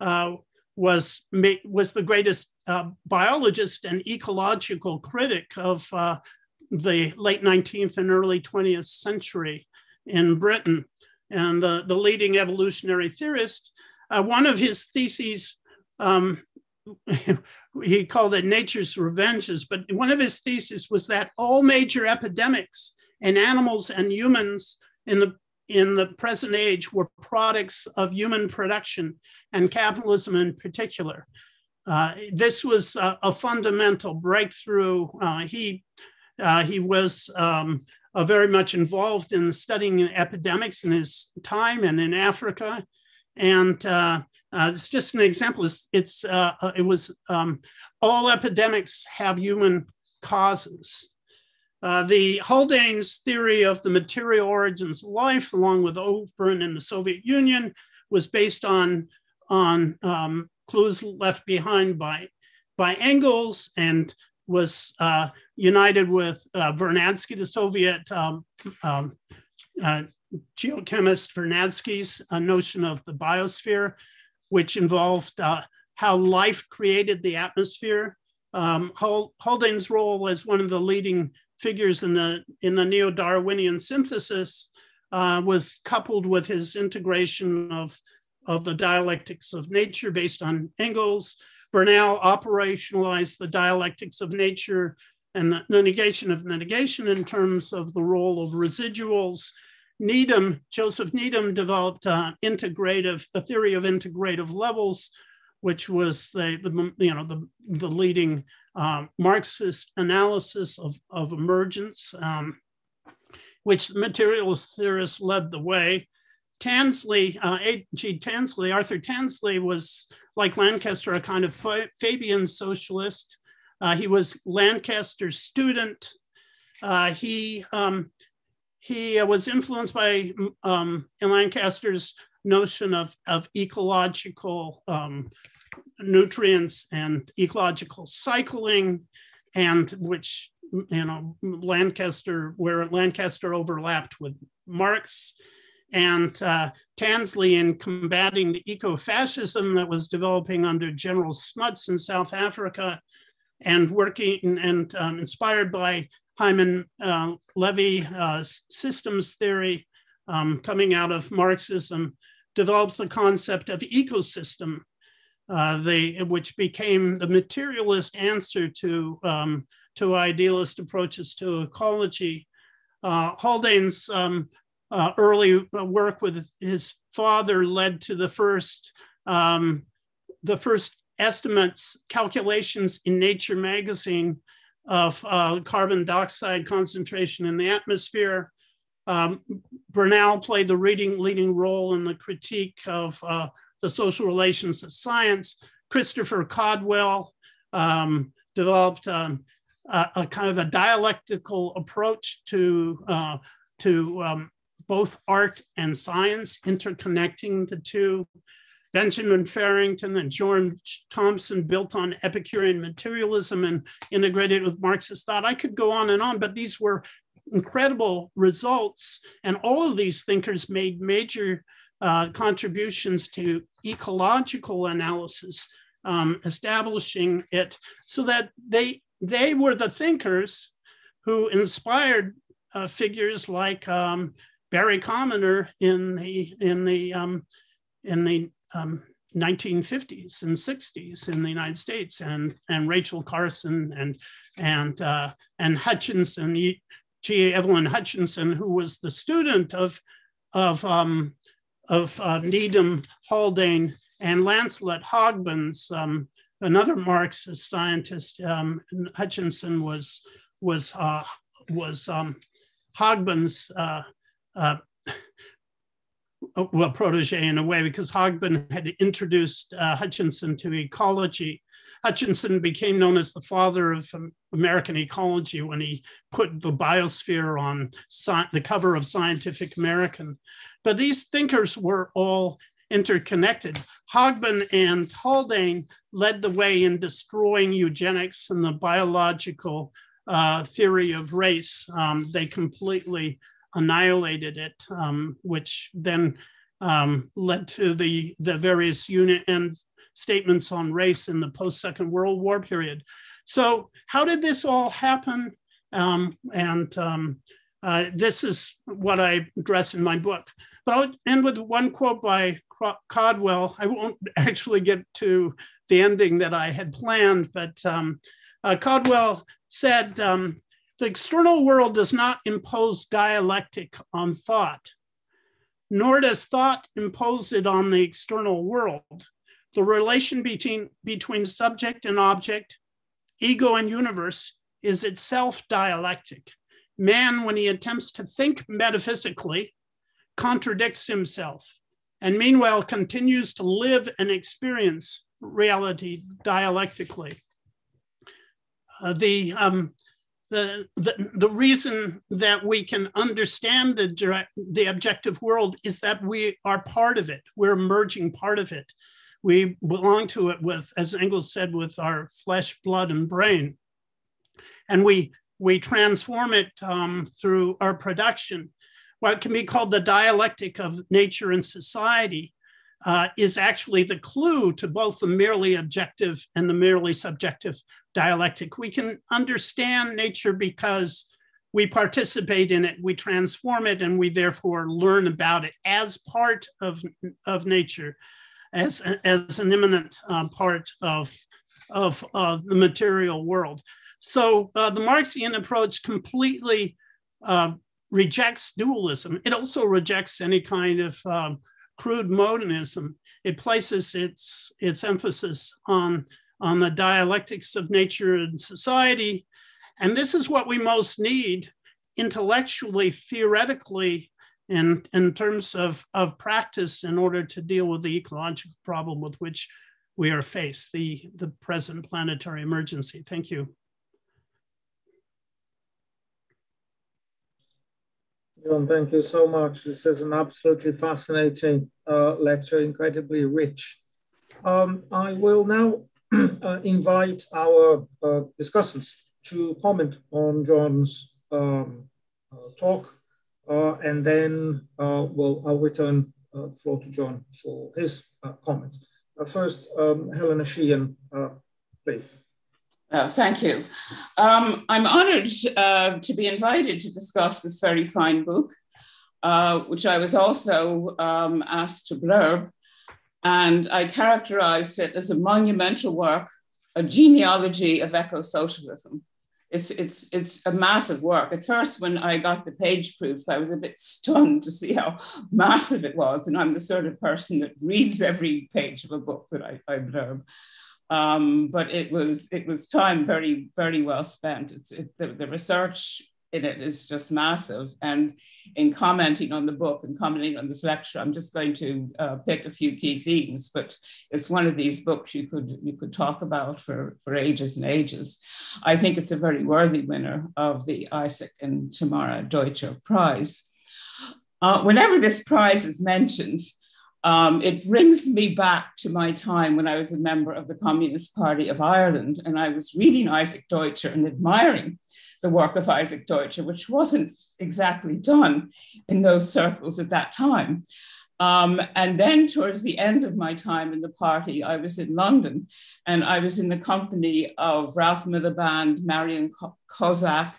uh, was, was the greatest uh, biologist and ecological critic of uh, the late 19th and early 20th century in Britain. And the, the leading evolutionary theorist, uh, one of his theses um, <laughs> he called it nature's revenges, but one of his theses was that all major epidemics in animals and humans in the in the present age were products of human production and capitalism in particular. Uh, this was a, a fundamental breakthrough. Uh, he uh, he was um, very much involved in studying epidemics in his time and in Africa, and uh, uh, it's just an example. It's, it's uh, uh, it was um, all epidemics have human causes. Uh, the Haldane's theory of the material origins of life, along with Oparin in the Soviet Union, was based on on um, clues left behind by by Engels and was uh, united with uh, Vernadsky, the Soviet um, um, geochemist Vernadsky's notion of the biosphere which involved uh, how life created the atmosphere. Um, Haldane's role as one of the leading figures in the, in the neo-Darwinian synthesis uh, was coupled with his integration of, of the dialectics of nature based on Engels. Bernal operationalized the dialectics of nature and the, negation of negation in terms of the role of residuals Needham, Joseph Needham developed uh, integrative, the theory of integrative levels, which was the, the you know the, the leading um, Marxist analysis of, of emergence, um, which materialist theorists led the way. Tansley, uh, A.G. Tansley, Arthur Tansley was like Lankester, a kind of Fabian socialist. Uh, he was Lankester's student. Uh, he um, he uh, was influenced by um, Lankester's notion of, of ecological um, nutrients and ecological cycling, and which you know Lankester, where Lankester overlapped with Marx, and uh, Tansley in combating the eco-fascism that was developing under General Smuts in South Africa, and working and um, inspired by Hyman uh, Levy uh, systems theory um, coming out of Marxism developed the concept of ecosystem, uh, which became the materialist answer to, um, to idealist approaches to ecology. Uh, Haldane's um, uh, early work with his father led to the first, um, the first estimates, calculations in Nature magazine of uh, carbon dioxide concentration in the atmosphere. Um, Bernal played the reading, leading role in the critique of uh, the social relations of science. Christopher Caudwell um, developed um, a, a kind of a dialectical approach to, uh, to um, both art and science, interconnecting the two. Benjamin Farrington and George Thomson built on Epicurean materialism and integrated with Marxist thought. I could go on and on, but these were incredible results. And all of these thinkers made major uh, contributions to ecological analysis, um, establishing it so that they, they were the thinkers who inspired uh, figures like um, Barry Commoner in the, in the, um, in the um, 1950s and 60s in the United States, and and Rachel Carson and and uh, and Hutchinson, G. Evelyn Hutchinson, who was the student of of um, of uh, Needham, Haldane, and Lancelot Hogben's, um, another Marxist scientist. Um, Hutchinson was was uh, was um, Hogben's uh, uh well, protege in a way, because Hogben had introduced uh, Hutchinson to ecology. Hutchinson became known as the father of American ecology when he put the biosphere on sci- the cover of Scientific American. But these thinkers were all interconnected. Hogben and Haldane led the way in destroying eugenics and the biological uh, theory of race. Um, they completely annihilated it, um, which then um, led to the, the various unit and statements on race in the post Second World War period. So, how did this all happen? Um, and um, uh, this is what I address in my book. But I'll end with one quote by Caudwell. I won't actually get to the ending that I had planned, but um, uh, Caudwell said, um, the external world does not impose dialectic on thought, nor does thought impose it on the external world. The relation between, between subject and object, ego and universe, is itself dialectic. Man, when he attempts to think metaphysically, contradicts himself, and meanwhile continues to live and experience reality dialectically. Uh, the um, the, the, the reason that we can understand the, direct, the objective world is that we are part of it. We're emerging part of it. We belong to it with, as Engels said, with our flesh, blood, and brain. And we, we transform it um, through our production. What can be called the dialectic of nature and society uh, is actually the clue to both the merely objective and the merely subjective dialectic. We can understand nature because we participate in it, we transform it, and we therefore learn about it as part of, of nature, as, as an immanent uh, part of, of uh, the material world. So uh, the Marxian approach completely uh, rejects dualism. It also rejects any kind of um, crude modernism. It places its, its emphasis on on the dialectics of nature and society. And this is what we most need intellectually, theoretically, and in terms of, of practice in order to deal with the ecological problem with which we are faced, the, the present planetary emergency. Thank you. John, thank you so much. This is an absolutely fascinating uh, lecture, incredibly rich. Um, I will now <clears throat> invite our uh, discussants to comment on John's um, uh, talk, uh, and then uh, we'll, I'll return the floor to John for his comments. first, um, Helena Sheehan, please. Oh, thank you. Um, I'm honored uh, to be invited to discuss this very fine book, uh, which I was also um, asked to blurb. And I characterized it as a monumental work, a genealogy of eco-socialism. It's, it's, it's a massive work. At first, when I got the page proofs, I was a bit stunned to see how massive it was. And I'm the sort of person that reads every page of a book that I, I blurb. Um, but it was, it was time very, very well spent. It's, it, the, the research in it is just massive. And in commenting on the book and commenting on this lecture, I'm just going to uh, pick a few key themes, but it's one of these books you could you could talk about for, for ages and ages. I think it's a very worthy winner of the Isaac and Tamara Deutscher Prize. Uh, whenever this prize is mentioned, um, it brings me back to my time when I was a member of the Communist Party of Ireland and I was reading Isaac Deutscher and admiring the work of Isaac Deutscher, which wasn't exactly done in those circles at that time. Um, and then, towards the end of my time in the party, I was in London and I was in the company of Ralph Miliband, Marion Kozak,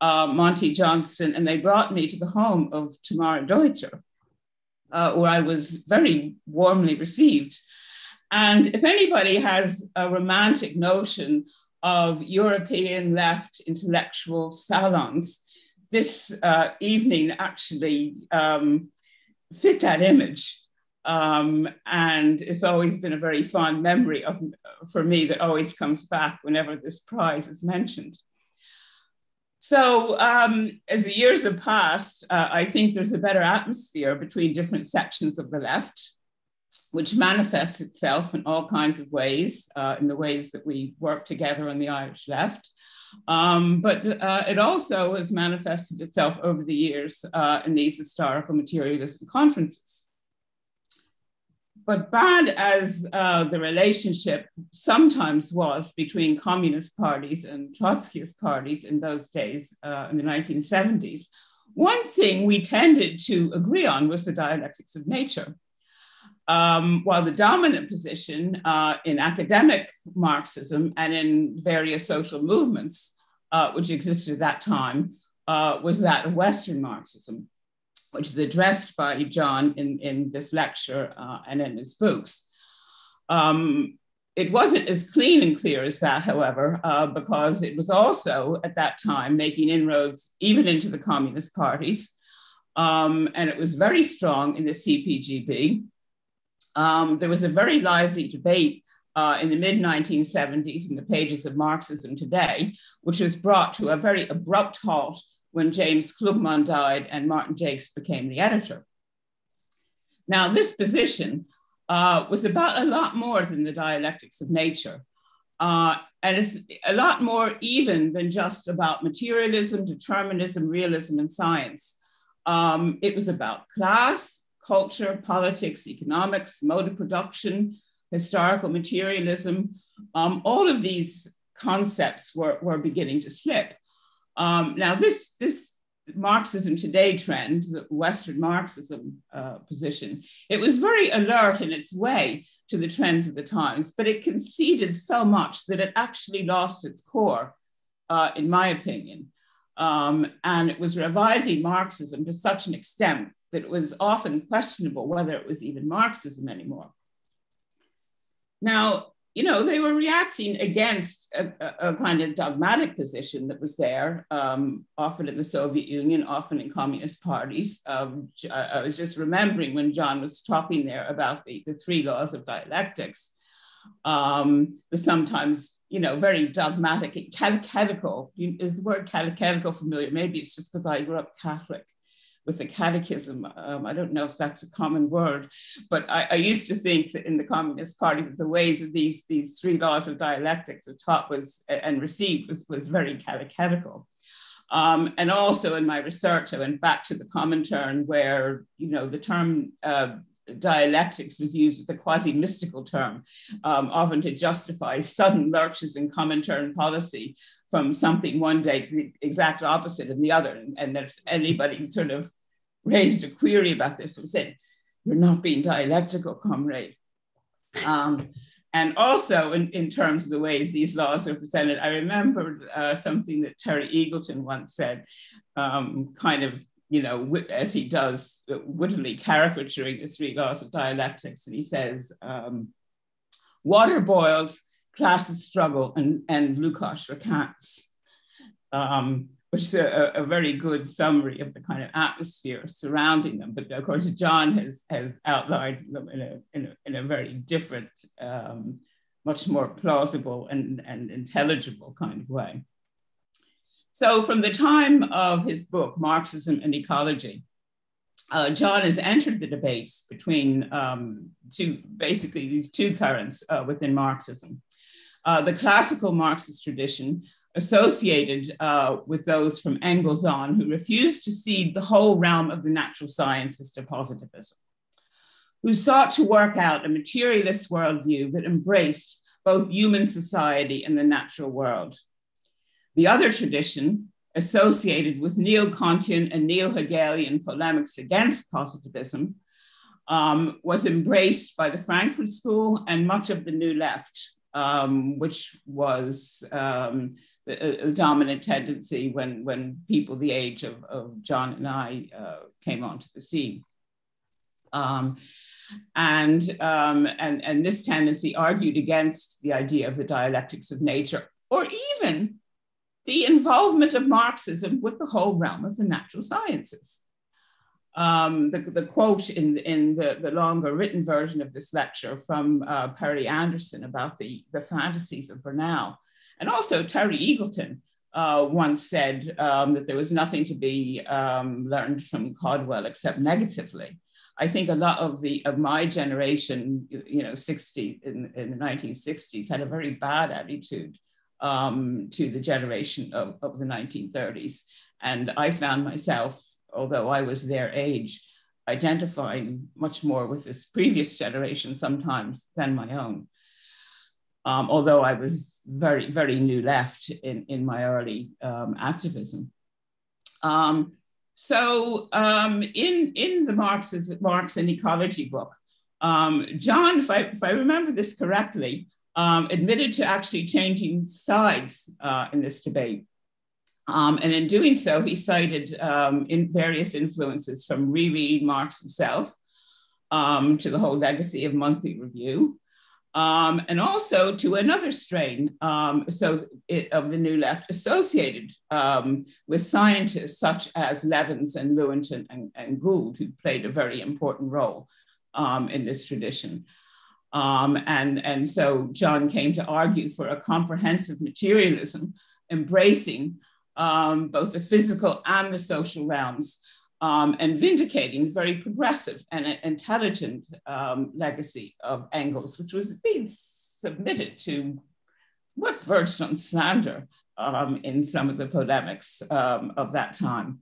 uh, Monty Johnstone, and they brought me to the home of Tamara Deutscher uh, where I was very warmly received. And if anybody has a romantic notion of European left intellectual salons, this uh, evening actually um, fit that image. Um, and it's always been a very fond memory of, for me that always comes back whenever this prize is mentioned. So um, as the years have passed, uh, I think there's a better atmosphere between different sections of the left, which manifests itself in all kinds of ways, uh, in the ways that we work together on the Irish left. Um, but uh, it also has manifested itself over the years uh, in these historical materialism conferences. But bad as uh, the relationship sometimes was between communist parties and Trotskyist parties in those days, uh, in the 1970s, one thing we tended to agree on was the dialectics of nature. Um, while the dominant position uh, in academic Marxism and in various social movements, uh, which existed at that time, uh, was that of Western Marxism which is addressed by John in, in this lecture uh, and in his books. Um, it wasn't as clean and clear as that, however, uh, because it was also at that time making inroads even into the communist parties. Um, and it was very strong in the CPGB. Um, there was a very lively debate uh, in the mid 1970s in the pages of Marxism Today, which was brought to a very abrupt halt when James Klugmann died and Martin Jacques became the editor. Now, this position uh, was about a lot more than the dialectics of nature. Uh, and it's a lot more even than just about materialism, determinism, realism, and science. Um, it was about class, culture, politics, economics, mode of production, historical materialism. Um, all of these concepts were, were beginning to slip. Um, now, this, this Marxism today trend, the Western Marxism uh, position, it was very alert in its way to the trends of the times, but it conceded so much that it actually lost its core, uh, in my opinion. Um, and it was revising Marxism to such an extent that it was often questionable whether it was even Marxism anymore. Now, you know, they were reacting against a, a, kind of dogmatic position that was there, um, often in the Soviet Union, often in communist parties. Um, I, was just remembering when John was talking there about the, the three laws of dialectics, um, the sometimes, you know, very dogmatic catechetical. Is the word catechetical familiar? Maybe it's just because I grew up Catholic with the catechism. Um, I don't know if that's a common word, but I, I, used to think that in the Communist Party that the ways of these, these three laws of dialectics are taught was and received was, was very catechetical. Um, and also in my research, I went back to the Comintern where, you know, the term uh, dialectics was used as a quasi-mystical term, um, often to justify sudden lurches in Comintern policy from something one day to the exact opposite in the other. And, and if anybody sort of raised a query about this, we said, you're not being dialectical, comrade. Um, and also in, in terms of the ways these laws are presented, I remembered uh, something that Terry Eagleton once said, um, kind of, you know, as he does, uh, wittily caricaturing the three laws of dialectics. And he says, um, water boils, classes struggle and, and Lukács recants, um, which is a, a, very good summary of the kind of atmosphere surrounding them. But of course, John has, has outlined them in a, in a, in a very different, um, much more plausible and, and intelligible kind of way. So, from the time of his book, Marxism and Ecology, uh, John has entered the debates between um, two, basically these two currents uh, within Marxism. Uh, the classical Marxist tradition, associated uh, with those from Engels on, who refused to cede the whole realm of the natural sciences to positivism, who sought to work out a materialist worldview that embraced both human society and the natural world. The other tradition, associated with neo-Kantian and neo-Hegelian polemics against positivism, um, was embraced by the Frankfurt School and much of the New Left, um, which was um, a, a, dominant tendency when, when people the age of, of John and I uh, came onto the scene. Um, and, um, and, and this tendency argued against the idea of the dialectics of nature, or even the involvement of Marxism with the whole realm of the natural sciences. Um, the, the, quote in, in the, the, longer written version of this lecture from uh, Perry Anderson about the, the fantasies of Bernal, and also Terry Eagleton uh, once said um, that there was nothing to be um, learned from Caudwell except negatively. I think a lot of the of my generation, you know, 60 in, in the 1960s, had a very bad attitude um, to the generation of, of the 1930s. And I found myself, although I was their age, identifying much more with this previous generation sometimes than my own. Um, although I was very, very new left in, in my early um, activism. Um, so um, in, in the Marx's, Marx and Ecology book, um, John, if I, if I remember this correctly, um, admitted to actually changing sides uh, in this debate. Um, and in doing so, he cited um, in various influences from rereading Marx himself um, to the whole legacy of Monthly Review, um, and also to another strain um, so it, of the New Left associated with scientists such as Levins and Lewontin and, and Gould, who played a very important role in this tradition. Um, and, and so John came to argue for a comprehensive materialism, embracing um, both the physical and the social realms, um, and vindicating the very progressive and intelligent um, legacy of Engels, which was being submitted to what verged on slander um, in some of the polemics um, of that time.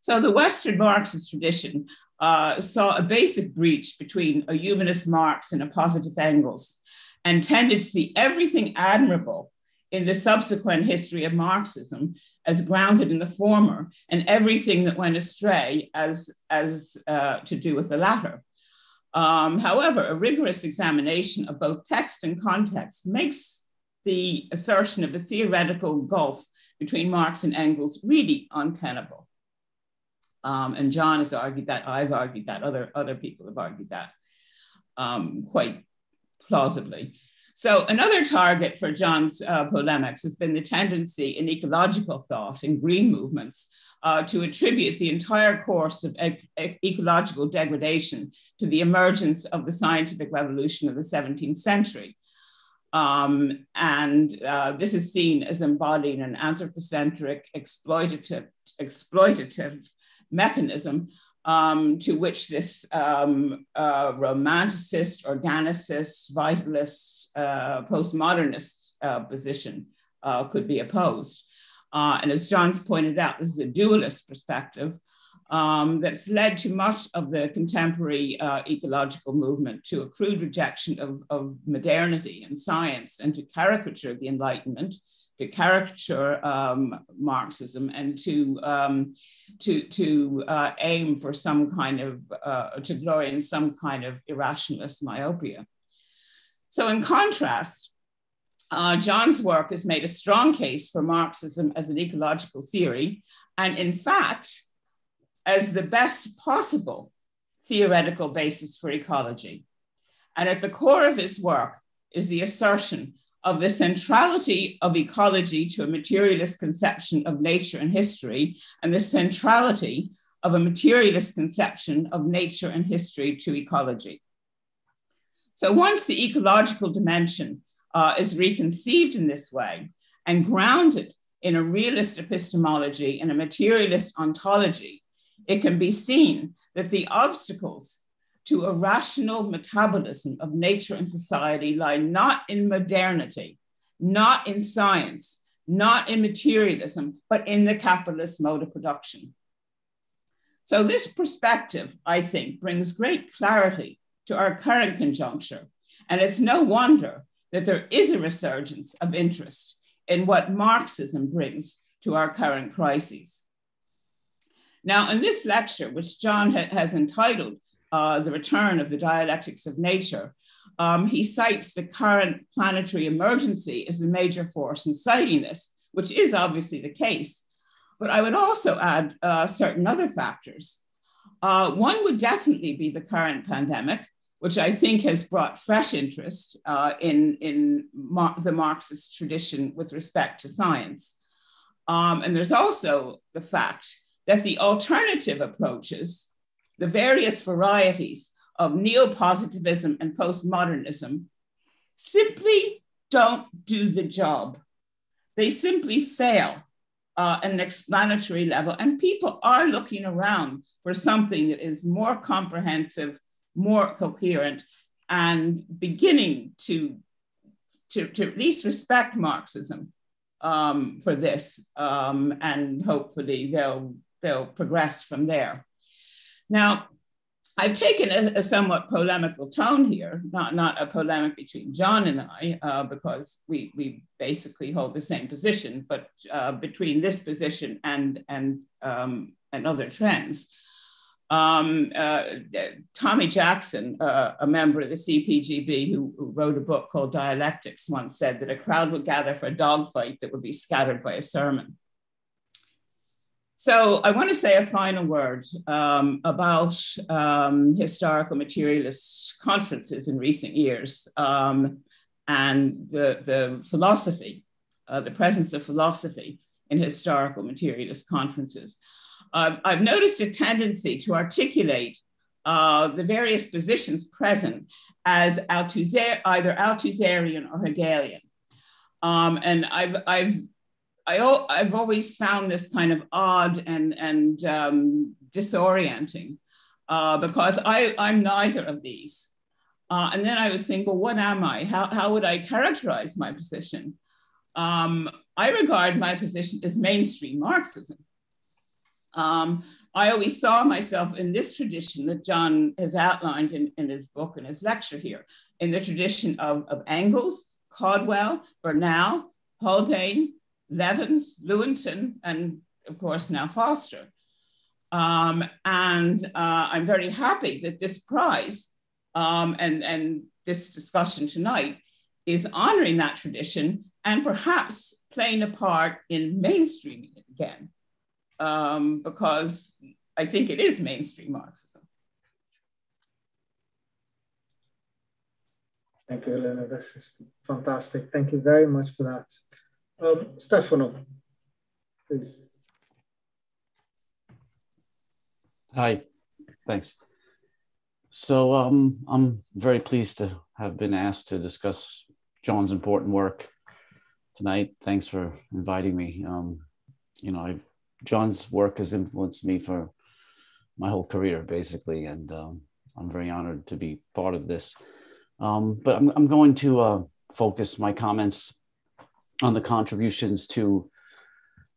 So the Western Marxist tradition uh, saw a basic breach between a humanist Marx and a positive Engels, and tended to see everything admirable in the subsequent history of Marxism as grounded in the former, and everything that went astray as, as uh, to do with the latter. Um, however, a rigorous examination of both text and context makes the assertion of a theoretical gulf between Marx and Engels really untenable. Um, and John has argued that, I've argued that, other, other people have argued that um, quite plausibly. So another target for John's uh, polemics has been the tendency in ecological thought in green movements uh, to attribute the entire course of e ecological degradation to the emergence of the scientific revolution of the 17th century. Um, and uh, this is seen as embodying an anthropocentric, exploitative, exploitative mechanism um, to which this um, uh, romanticist, organicist, vitalist, uh, postmodernist uh, position uh, could be opposed. Uh, and as John's pointed out, this is a dualist perspective um, that's led to much of the contemporary uh, ecological movement to a crude rejection of, of modernity and science and to caricature the Enlightenment to caricature um, Marxism and to um, to to uh, aim for some kind of uh, to glory in some kind of irrationalist myopia. So, in contrast, uh, John's work has made a strong case for Marxism as an ecological theory, and in fact, as the best possible theoretical basis for ecology. And at the core of his work is the assertion of the centrality of ecology to a materialist conception of nature and history, and the centrality of a materialist conception of nature and history to ecology. So once the ecological dimension uh, is reconceived in this way and grounded in a realist epistemology and a materialist ontology, it can be seen that the obstacles to a rational metabolism of nature and society lie not in modernity, not in science, not in materialism, but in the capitalist mode of production. So, this perspective, I think, brings great clarity to our current conjuncture. And it's no wonder that there is a resurgence of interest in what Marxism brings to our current crises. Now, in this lecture, which John ha has entitled uh, The Return of the Dialectics of Nature, um, he cites the current planetary emergency as the major force in citing this, which is obviously the case. But I would also add uh, certain other factors. Uh, one would definitely be the current pandemic, which I think has brought fresh interest uh, in, in Mar the Marxist tradition with respect to science. Um, and there's also the fact that the alternative approaches, the various varieties of neo-positivism and postmodernism, simply don't do the job. They simply fail uh, at an explanatory level, and people are looking around for something that is more comprehensive more coherent and beginning to, to, to at least respect Marxism um, for this. Um, and hopefully they'll, they'll progress from there. Now, I've taken a, a, somewhat polemical tone here, not, not a polemic between John and I, uh, because we, we basically hold the same position, but uh, between this position and, and, um, and other trends. Um, uh, Tommy Jackson, uh, a member of the CPGB who, who, wrote a book called Dialectics, once said that a crowd would gather for a dogfight that would be scattered by a sermon. So I want to say a final word um, about um, historical materialist conferences in recent years um, and the, the philosophy, uh, the presence of philosophy in historical materialist conferences. I've noticed a tendency to articulate uh, the various positions present as Althusser, either Althusserian or Hegelian. Um, and I've, I've, I, have always found this kind of odd and, and um, disorienting uh, because I, I'm neither of these. Uh, and then I was thinking, well, what am I? How, how would I characterize my position? Um, I regard my position as mainstream Marxism. Um, I always saw myself in this tradition that John has outlined in, in his book and his lecture here, in the tradition of, of Engels, Caudwell, Bernal, Haldane, Levins, Lewontin, and of course now Foster. Um, and uh, I'm very happy that this prize um, and, and this discussion tonight is honoring that tradition and perhaps playing a part in mainstreaming it again um, because I think it is mainstream Marxism. Thank you, Elena. This is fantastic. Thank you very much for that. Um, Stefano, please. Hi, thanks. So um, I'm very pleased to have been asked to discuss John's important work tonight. Thanks for inviting me. Um, you know, I've John's work has influenced me for my whole career, basically, and um, I'm very honored to be part of this. Um, but I'm, I'm, going to uh, focus my comments on the contributions to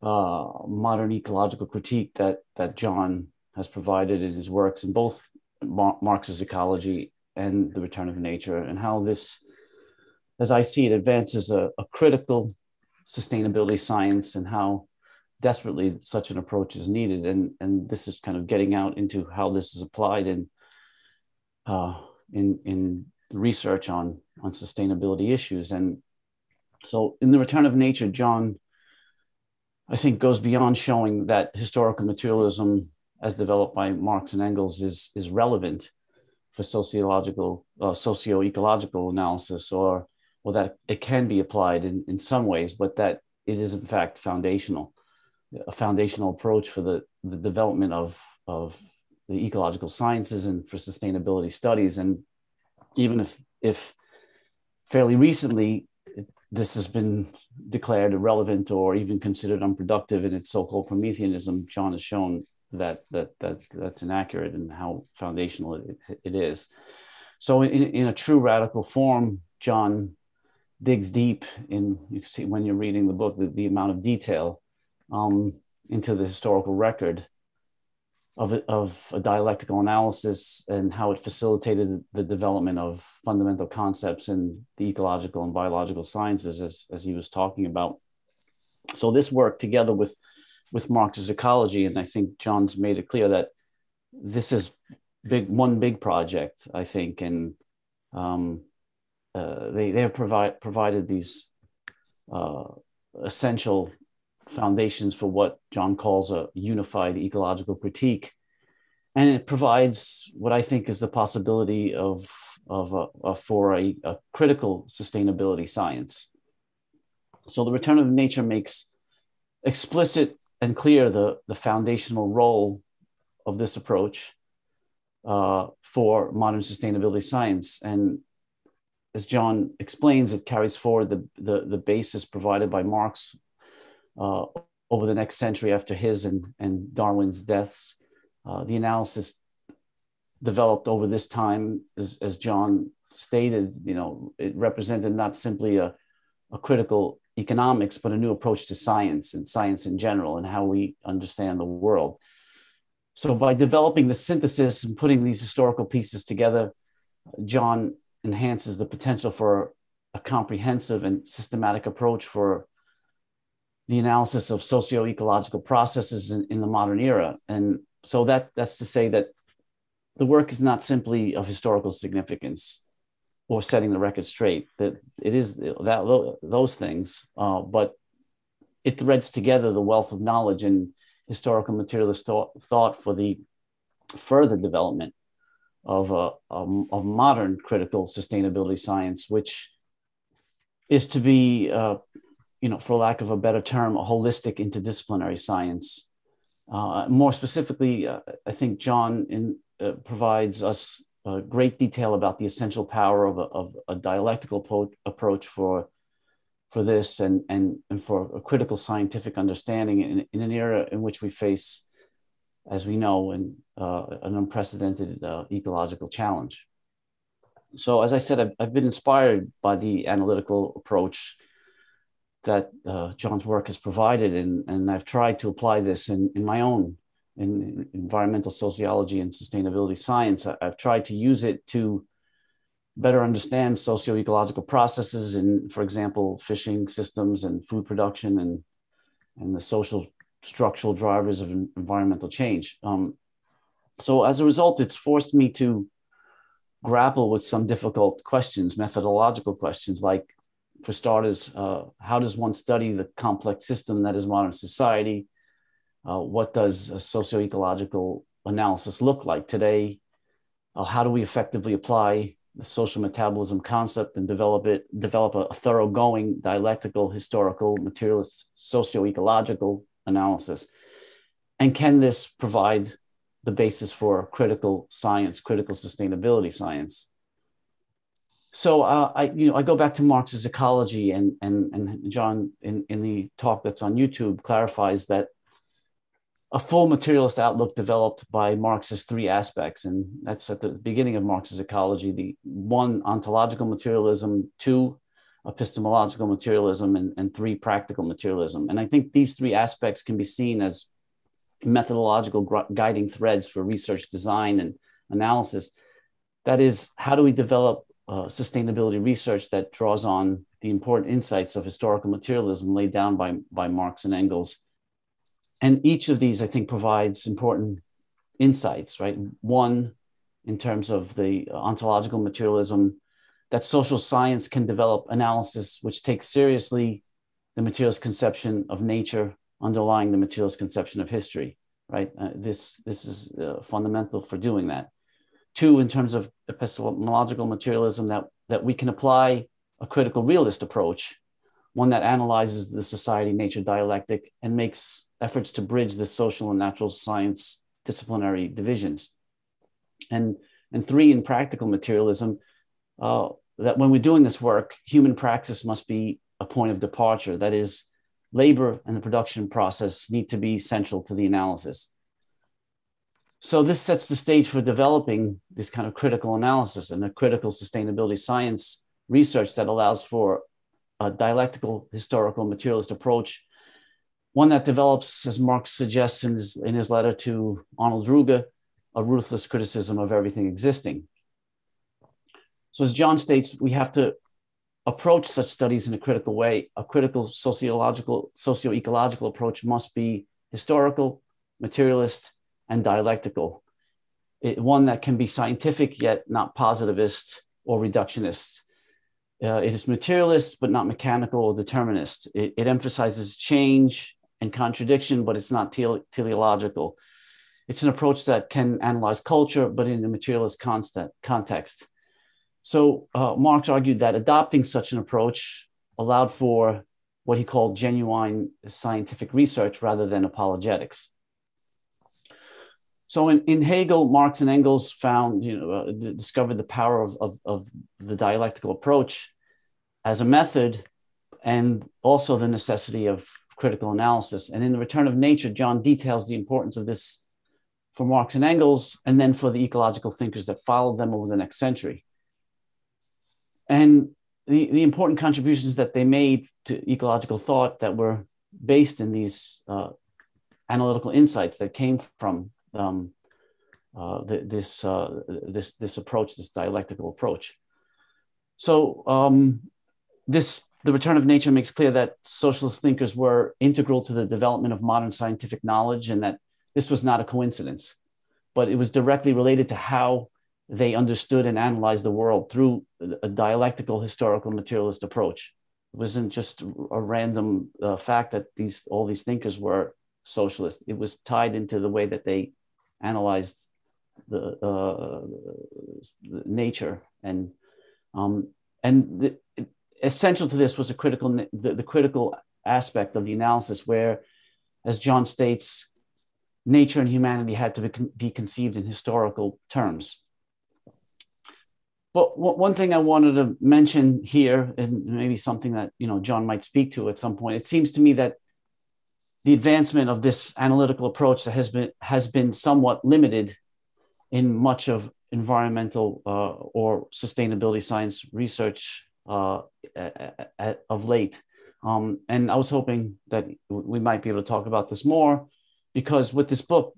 uh, modern ecological critique that that John has provided in his works in both Marx's ecology and the return of nature, and how this, as I see it, advances a, a critical sustainability science and how desperately such an approach is needed. And and this is kind of getting out into how this is applied in uh, in in research on on sustainability issues. And so in the return of nature john i think goes beyond showing that historical materialism as developed by marx and engels is is relevant for sociological uh, socio-ecological analysis or or that it can be applied in, in some ways but that it is in fact foundational a foundational approach for the, the development of, of the ecological sciences and for sustainability studies. And even if, if fairly recently, this has been declared irrelevant or even considered unproductive in its so-called Prometheanism, John has shown that that that that's inaccurate and how foundational it, it is. So, in, in a true radical form, John digs deep in. You see when you're reading the book the, the amount of detail um, into the historical record of, of a dialectical analysis and how it facilitated the development of fundamental concepts in the ecological and biological sciences, as, as he was talking about. So this work together with, with Marx's ecology, and I think John's made it clear that this is big one big project, I think, and um, uh, they, they have provide, provided these uh, essential foundations for what John calls a unified ecological critique. And it provides what I think is the possibility of, of a, a for a, a, critical sustainability science. So the return of nature makes explicit and clear the, the foundational role of this approach uh, for modern sustainability science. And as John explains, it carries forward the, the, the basis provided by Marx uh, over the next century after his and, and Darwin's deaths. Uh, the analysis developed over this time, as, as John stated, you know, it represented not simply a, a critical economics, but a new approach to science and science in general and how we understand the world. So by developing the synthesis and putting these historical pieces together, John enhances the potential for a comprehensive and systematic approach for the analysis of socio-ecological processes in, in the modern era. And so that that's to say that the work is not simply of historical significance or setting the record straight. That it is that those things, uh, but it threads together the wealth of knowledge and historical materialist thought, for the further development of a, a, a, modern critical sustainability science, which is to be uh, you know, for lack of a better term, a holistic interdisciplinary science. Uh, more specifically, uh, I think John in, uh, provides us great detail about the essential power of a, of a dialectical po- approach for for this and, and, and for a critical scientific understanding in, in an era in which we face, as we know, an, uh, an unprecedented uh, ecological challenge. So, as I said, I've, I've, been inspired by the analytical approach that uh, John's work has provided, and, and I've tried to apply this in, in my own in environmental sociology and sustainability science. I, have tried to use it to better understand socio-ecological processes in, for example, fishing systems and food production and, and the social structural drivers of environmental change. Um, so as a result, it's forced me to grapple with some difficult questions, methodological questions like for starters, uh, how does one study the complex system that is modern society? Uh, what does a socio-ecological analysis look like today? Uh, how do we effectively apply the social metabolism concept and develop it, develop a, thoroughgoing dialectical, historical, materialist, socio-ecological analysis? And can this provide the basis for critical science, critical sustainability science? So uh, I, you know, I go back to Marx's ecology, and and and John in in the talk that's on YouTube clarifies that a full materialist outlook developed by Marx has three aspects, and that's at the beginning of Marx's ecology. The one ontological materialism, two epistemological materialism, and, and three practical materialism. And I think these three aspects can be seen as methodological guiding threads for research design and analysis. That is, how do we develop uh, sustainability research that draws on the important insights of historical materialism laid down by, by Marx and Engels. And each of these, I think, provides important insights, right? One, in terms of the ontological materialism, that social science can develop analysis which takes seriously the materialist conception of nature underlying the materialist conception of history, right? Uh, this, this is uh, fundamental for doing that. Two, in terms of epistemological materialism, that, that we can apply a critical realist approach, one that analyzes the society nature dialectic and makes efforts to bridge the social and natural science disciplinary divisions. And, and three, in practical materialism, uh, that when we're doing this work, human praxis must be a point of departure. That is, labor and the production process need to be central to the analysis. So this sets the stage for developing this kind of critical analysis and a critical sustainability science research that allows for a dialectical historical materialist approach, one that develops, as Marx suggests in his, in his letter to Arnold Ruge, a ruthless criticism of everything existing. So as John states, we have to approach such studies in a critical way. A critical sociological, socio-ecological approach must be historical, materialist, and dialectical. It, one that can be scientific yet not positivist or reductionist. Uh, it is materialist but not mechanical or determinist. It, it emphasizes change and contradiction, but it's not tele- teleological. It's an approach that can analyze culture, but in a materialist context. So uh, Marx argued that adopting such an approach allowed for what he called genuine scientific research rather than apologetics. So in, in Hegel, Marx and Engels found, you know, uh, discovered the power of, of, of the dialectical approach as a method and also the necessity of critical analysis. And in The Return of Nature, John details the importance of this for Marx and Engels, and then for the ecological thinkers that followed them over the next century and the, the important contributions that they made to ecological thought that were based in these uh, analytical insights that came from um, uh, the, this, uh, this, this approach, this dialectical approach. So um, this, the return of nature makes clear that socialist thinkers were integral to the development of modern scientific knowledge and that this was not a coincidence, but it was directly related to how they understood and analyzed the world through a dialectical historical materialist approach. It wasn't just a random uh, fact that these all these thinkers were socialist. It was tied into the way that they analyzed the, uh, the nature and um, and the, essential to this was a critical the, the critical aspect of the analysis where, as John states, nature and humanity had to be, be conceived in historical terms. But one thing I wanted to mention here, and maybe something that you know John might speak to at some point, it seems to me that the advancement of this analytical approach that has been has been somewhat limited in much of environmental uh, or sustainability science research uh, at, at, of late. Um, and I was hoping that we might be able to talk about this more because with this book,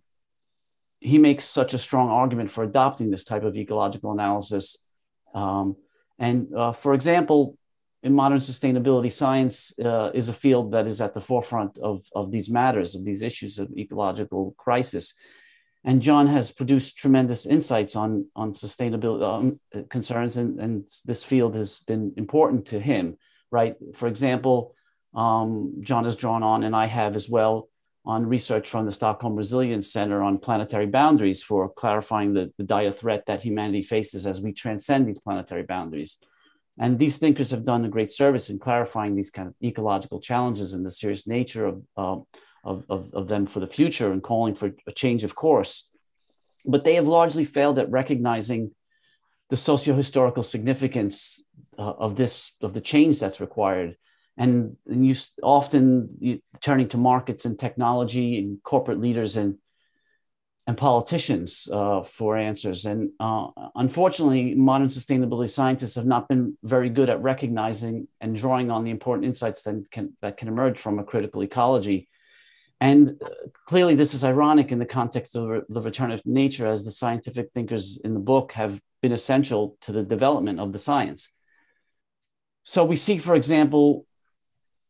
he makes such a strong argument for adopting this type of ecological analysis um, and uh, for example, in modern sustainability, science uh, is a field that is at the forefront of, of these matters, of these issues of ecological crisis. And John has produced tremendous insights on, on sustainability um, concerns, and, and this field has been important to him, right? For example, um, John has drawn on, and I have as well, on research from the Stockholm Resilience Center on planetary boundaries for clarifying the, the dire threat that humanity faces as we transcend these planetary boundaries. And these thinkers have done a great service in clarifying these kind of ecological challenges and the serious nature of, uh, of, of, of, them for the future and calling for a change of course. But they have largely failed at recognizing the socio-historical significance uh, of this of the change that's required and, and you often you, turning to markets and technology and corporate leaders and and politicians uh, for answers. And uh, unfortunately, modern sustainability scientists have not been very good at recognizing and drawing on the important insights that can, that can emerge from a critical ecology. And uh, clearly, this is ironic in the context of the return of nature, as the scientific thinkers in the book have been essential to the development of the science. So we see, for example,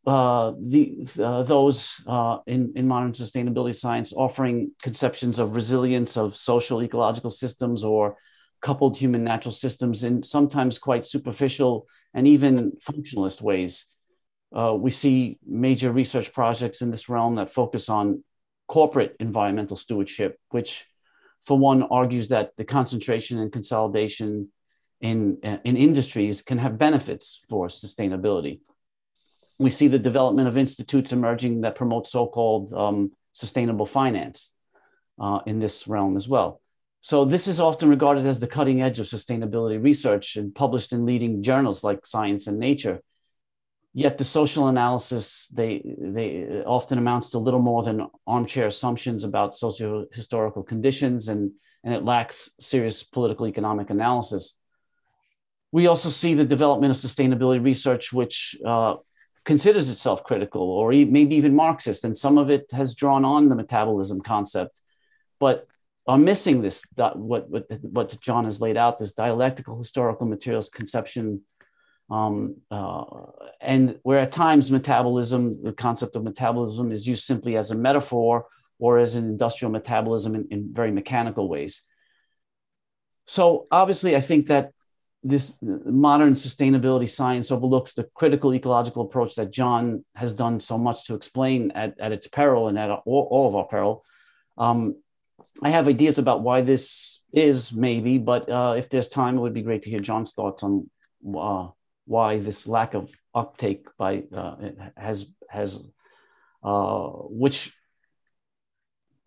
uh, the, uh, those uh, in, in modern sustainability science offering conceptions of resilience of social ecological systems or coupled human natural systems in sometimes quite superficial and even functionalist ways. Uh, we see major research projects in this realm that focus on corporate environmental stewardship, which, for one, argues that the concentration and consolidation in, in industries can have benefits for sustainability we see the development of institutes emerging that promote so-called um, sustainable finance uh, in this realm as well. So this is often regarded as the cutting edge of sustainability research and published in leading journals like Science and Nature. Yet the social analysis they they often amounts to little more than armchair assumptions about socio-historical conditions and and it lacks serious political economic analysis. We also see the development of sustainability research, which uh, considers itself critical or maybe even Marxist, and some of it has drawn on the metabolism concept, but are missing this what what what John has laid out this dialectical historical materials conception, um, uh, and where at times metabolism, the concept of metabolism, is used simply as a metaphor or as an industrial metabolism in, in very mechanical ways. So obviously, I think that this modern sustainability science overlooks the critical ecological approach that John has done so much to explain at, at its peril and at all, all of our peril. Um, I have ideas about why this is, maybe, but uh, if there's time, it would be great to hear John's thoughts on uh, why this lack of uptake by uh, has has uh, which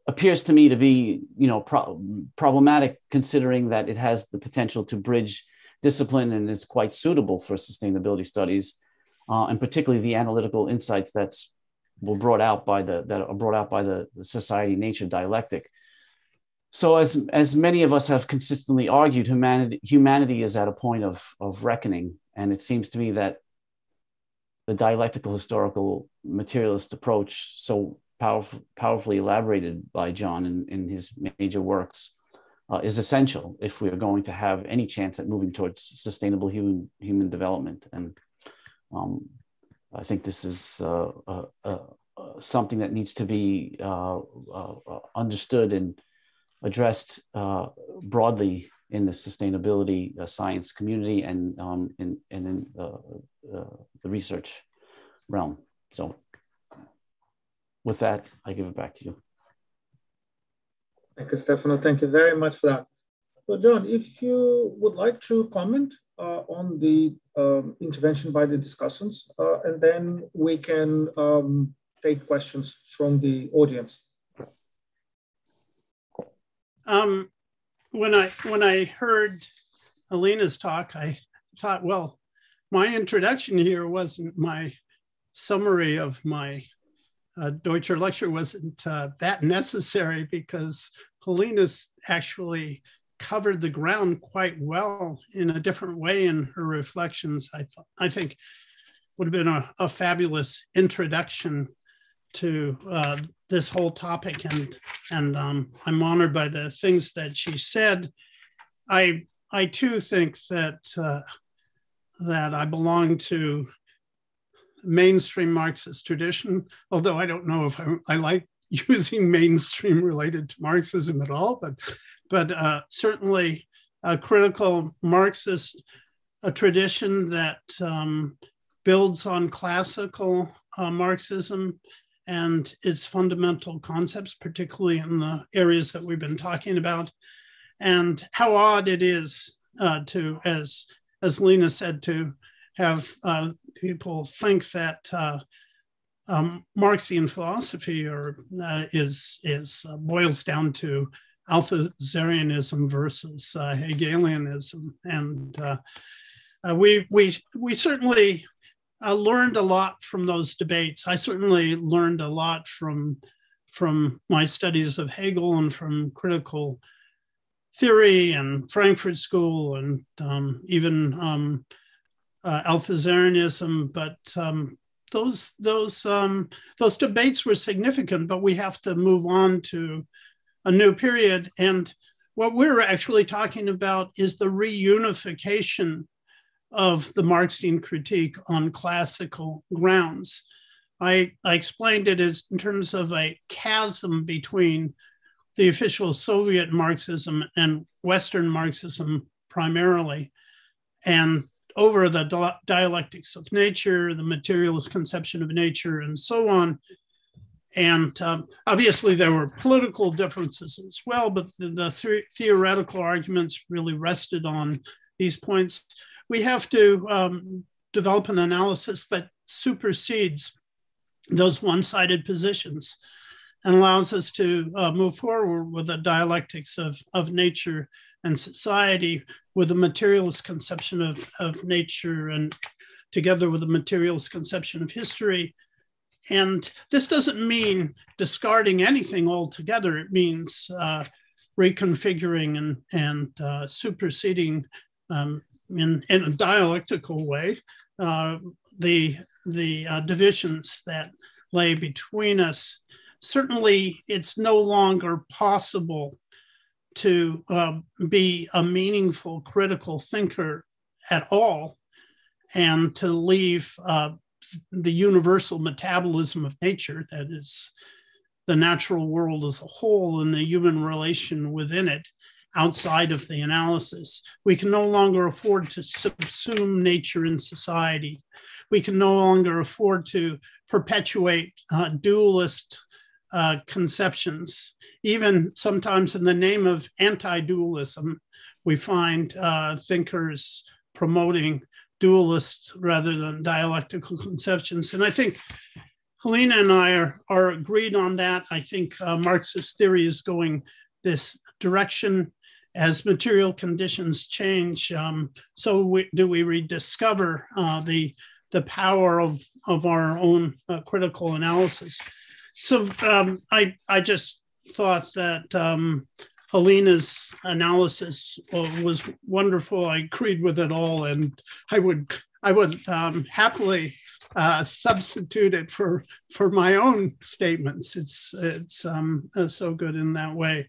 appears to me to be you know pro- problematic considering that it has the potential to bridge discipline and is quite suitable for sustainability studies uh, and particularly the analytical insights that's were brought out by the that are brought out by the, society nature dialectic. So as as many of us have consistently argued humanity humanity is at a point of of reckoning and it seems to me that the dialectical historical materialist approach so powerful, powerfully elaborated by John in, in his major works, uh, is essential if we are going to have any chance at moving towards sustainable human human development. And um, I think this is uh, uh, uh something that needs to be uh, uh, understood and addressed broadly in the sustainability science community and um, in, and in the research realm. So with that, I give it back to you. Thank you, Stefano. Thank you very much for that. So, John, if you would like to comment uh, on the um, intervention by the discussants, uh, and then we can um, take questions from the audience. Um, when I when I heard Helena's talk, I thought, well, my introduction here wasn't my summary of my uh, Deutscher lecture wasn't uh, that necessary because Helena's actually covered the ground quite well in a different way in her reflections. I, th- I think would have been a, a fabulous introduction to uh, this whole topic, and and um, I'm honored by the things that she said. I I too think that uh, that I belong to mainstream Marxist tradition, although I don't know if I, I like <laughs> using mainstream related to Marxism at all, but, but uh, certainly a critical Marxist a tradition that um, builds on classical uh, Marxism and its fundamental concepts, particularly in the areas that we've been talking about, and how odd it is uh, to, as as Lena said, to have uh, people think that uh, um, Marxian philosophy or uh, is is uh, boils down to Althusserianism versus uh, Hegelianism, and uh, we we we certainly learned a lot from those debates. I certainly learned a lot from from my studies of Hegel and from critical theory and Frankfurt School and um, even um, uh, Althusserianism, but um, those those um, those debates were significant. But we have to move on to a new period, and what we're actually talking about is the reunification of the Marxian critique on classical grounds. I, I explained it as in terms of a chasm between the official Soviet Marxism and Western Marxism primarily. And over the dialectics of nature, the materialist conception of nature, and so on. And um, obviously, there were political differences as well, but the, the th- theoretical arguments really rested on these points. We have to um, develop an analysis that supersedes those one sided positions and allows us to uh, move forward with the dialectics of, of nature and society with a materialist conception of, of nature and together with a materialist conception of history. And this doesn't mean discarding anything altogether. It means uh, reconfiguring and, and uh, superseding um, in, in a dialectical way uh, the, the uh, divisions that lay between us. Certainly, it's no longer possible to uh, be a meaningful critical thinker at all and to leave uh, the universal metabolism of nature, that is, the natural world as a whole and the human relation within it, outside of the analysis. We can no longer afford to subsume nature in society. We can no longer afford to perpetuate uh, dualist uh, conceptions. Even sometimes in the name of anti dualism, we find uh, thinkers promoting dualist rather than dialectical conceptions. And I think Helena and I are, are agreed on that. I think uh, Marxist theory is going this direction as material conditions change. Um, so we, do we rediscover uh, the, the power of, of our own uh, critical analysis? So um, I, I just thought that um, Helena's analysis uh, was wonderful. I agreed with it all, and I would I would um, happily uh, substitute it for for my own statements. It's it's um, uh, so good in that way.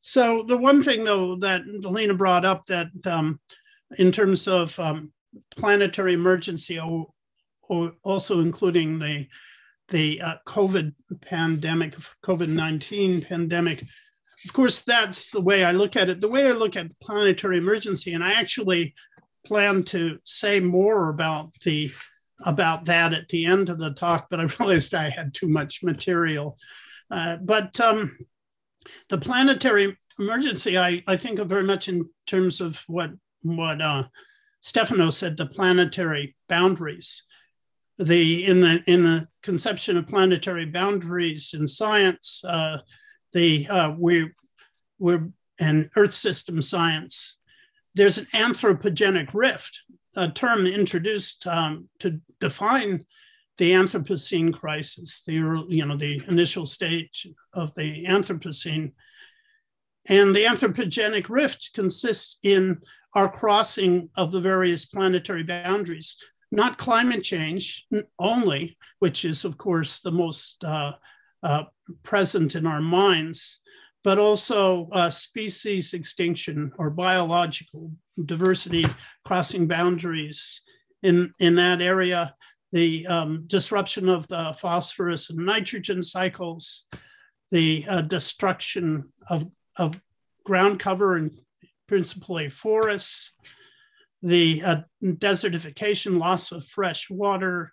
So the one thing though that Helena brought up that um, in terms of um, planetary emergency, or, or also including the the uh, COVID pandemic, COVID nineteen pandemic of course, that's the way I look at it. The way I look at planetary emergency, and I actually plan to say more about the about that at the end of the talk, but I realized I had too much material. Uh, but um, the planetary emergency, I, I think of very much in terms of what what uh, Stefano said, the planetary boundaries. The in the in the conception of planetary boundaries in science, uh, the uh, we we're and Earth system science. There's an anthropogenic rift, a term introduced um, to define the Anthropocene crisis, the you know the initial stage of the Anthropocene. And the anthropogenic rift consists in our crossing of the various planetary boundaries, not climate change only, which is, of course, the most uh, uh, present in our minds, but also uh, species extinction or biological diversity crossing boundaries in, in that area, the um, disruption of the phosphorus and nitrogen cycles, the uh, destruction of, of ground cover and principally forests, the uh, desertification, loss of fresh water,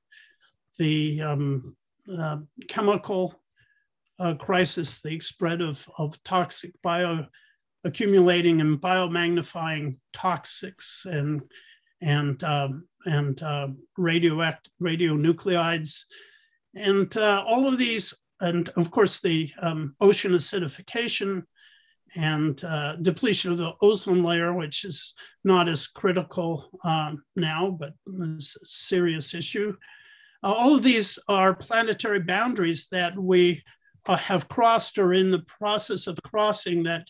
the um, uh, chemical uh, crisis, the spread of, of toxic bio accumulating and biomagnifying toxics and and um, and uh, radioact radionuclides, and uh, all of these, and of course the um, ocean acidification and uh, depletion of the ozone layer, which is not as critical um, now, but is a serious issue. Uh, all of these are planetary boundaries that we uh, have crossed or in the process of crossing that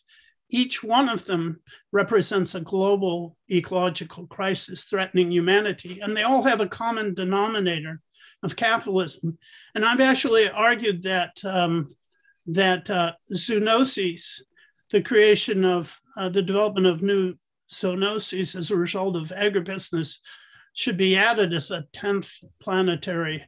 each one of them represents a global ecological crisis threatening humanity. And they all have a common denominator of capitalism. And I've actually argued that, um, that uh, zoonoses, the creation of uh, the development of new zoonoses as a result of agribusiness, should be added as a 10th planetary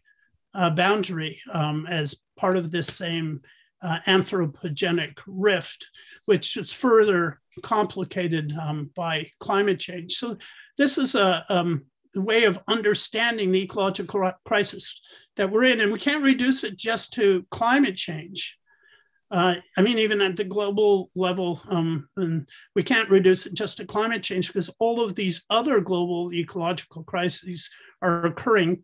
uh, boundary um, as part of this same uh, anthropogenic rift, which is further complicated um, by climate change. So this is a um, way of understanding the ecological crisis that we're in, and we can't reduce it just to climate change. Uh, I mean, even at the global level, um, and we can't reduce it just to climate change because all of these other global ecological crises are occurring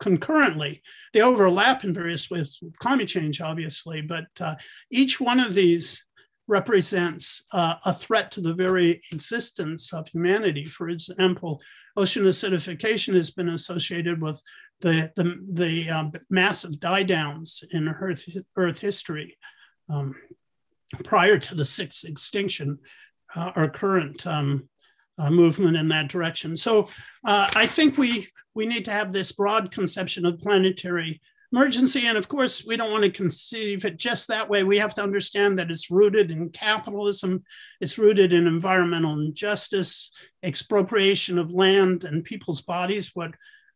concurrently. They overlap in various ways with climate change, obviously, but uh, each one of these represents uh, a threat to the very existence of humanity. For example, ocean acidification has been associated with the, the, the um, massive die downs in Earth, Earth history um, prior to the sixth extinction, uh, our current um, uh, movement in that direction. So uh, I think we, we need to have this broad conception of planetary emergency. And of course, we don't want to conceive it just that way. We have to understand that it's rooted in capitalism, it's rooted in environmental injustice, expropriation of land and people's bodies, what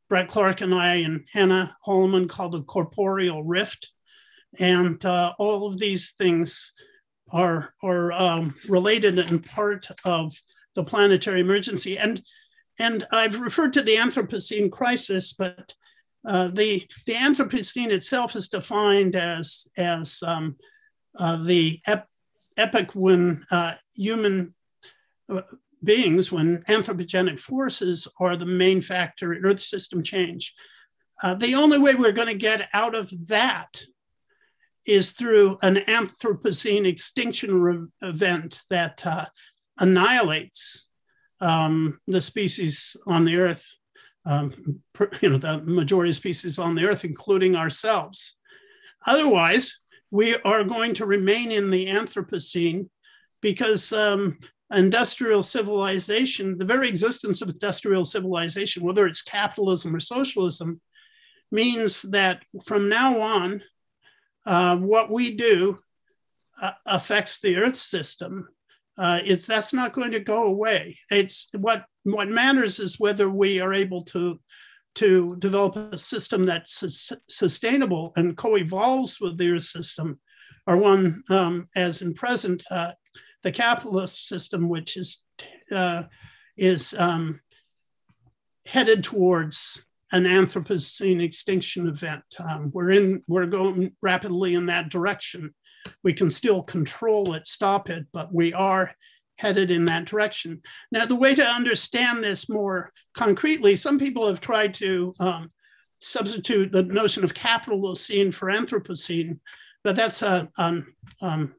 Brett Clark and I and Hannah Holleman call the corporeal rift. And uh, all of these things are, are um, related and part of the planetary emergency. And, and I've referred to the Anthropocene crisis, but uh, the, the Anthropocene itself is defined as, as um, uh, the ep- epoch when uh, human uh, beings, when anthropogenic forces are the main factor in Earth system change. Uh, the only way we're going to get out of that is through an Anthropocene extinction re- event that uh, annihilates um, the species on the Earth um, you know, the majority of species on the earth, including ourselves. Otherwise, we are going to remain in the Anthropocene because um, industrial civilization, the very existence of industrial civilization, whether it's capitalism or socialism, means that from now on, uh, what we do uh, affects the Earth system. Uh, it's that's not going to go away. It's what what matters is whether we are able to to develop a system that's su- sustainable and co-evolves with their system, or one um, as in present uh, the capitalist system, which is uh, is um, headed towards an Anthropocene extinction event. Um, we're in we're going rapidly in that direction. We can still control it, stop it, but we are headed in that direction. Now, the way to understand this more concretely, some people have tried to um, substitute the notion of Capitalocene for Anthropocene, but that's a um,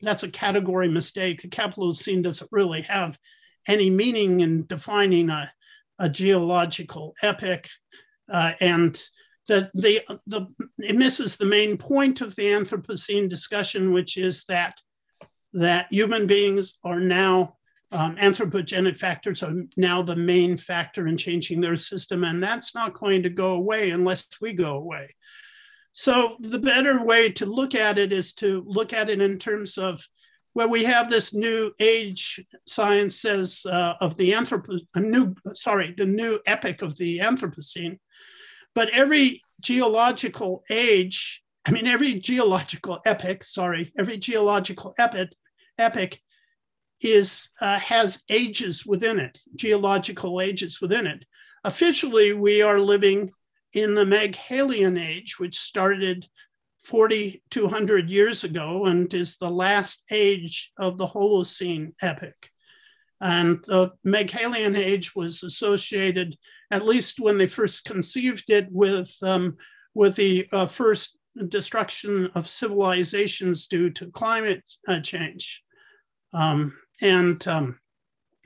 that's a category mistake. The Capitalocene doesn't really have any meaning in defining a, a geological epic, uh, and the, the, the, it misses the main point of the Anthropocene discussion, which is that that human beings are now um, anthropogenic factors are now the main factor in changing their system, and that's not going to go away unless we go away. So the better way to look at it is to look at it in terms of where we have this new age science says uh, of the anthropo a new sorry the new epoch of the Anthropocene, but every geological age I mean, every geological epoch, sorry, every geological epoch epoch is uh, has ages within it, geological ages within it. Officially, we are living in the Meghalayan age, which started 4,200 years ago and is the last age of the Holocene epoch. And the Meghalayan age was associated, at least when they first conceived it, with, um, with the uh, first destruction of civilizations due to climate uh, change um, and um,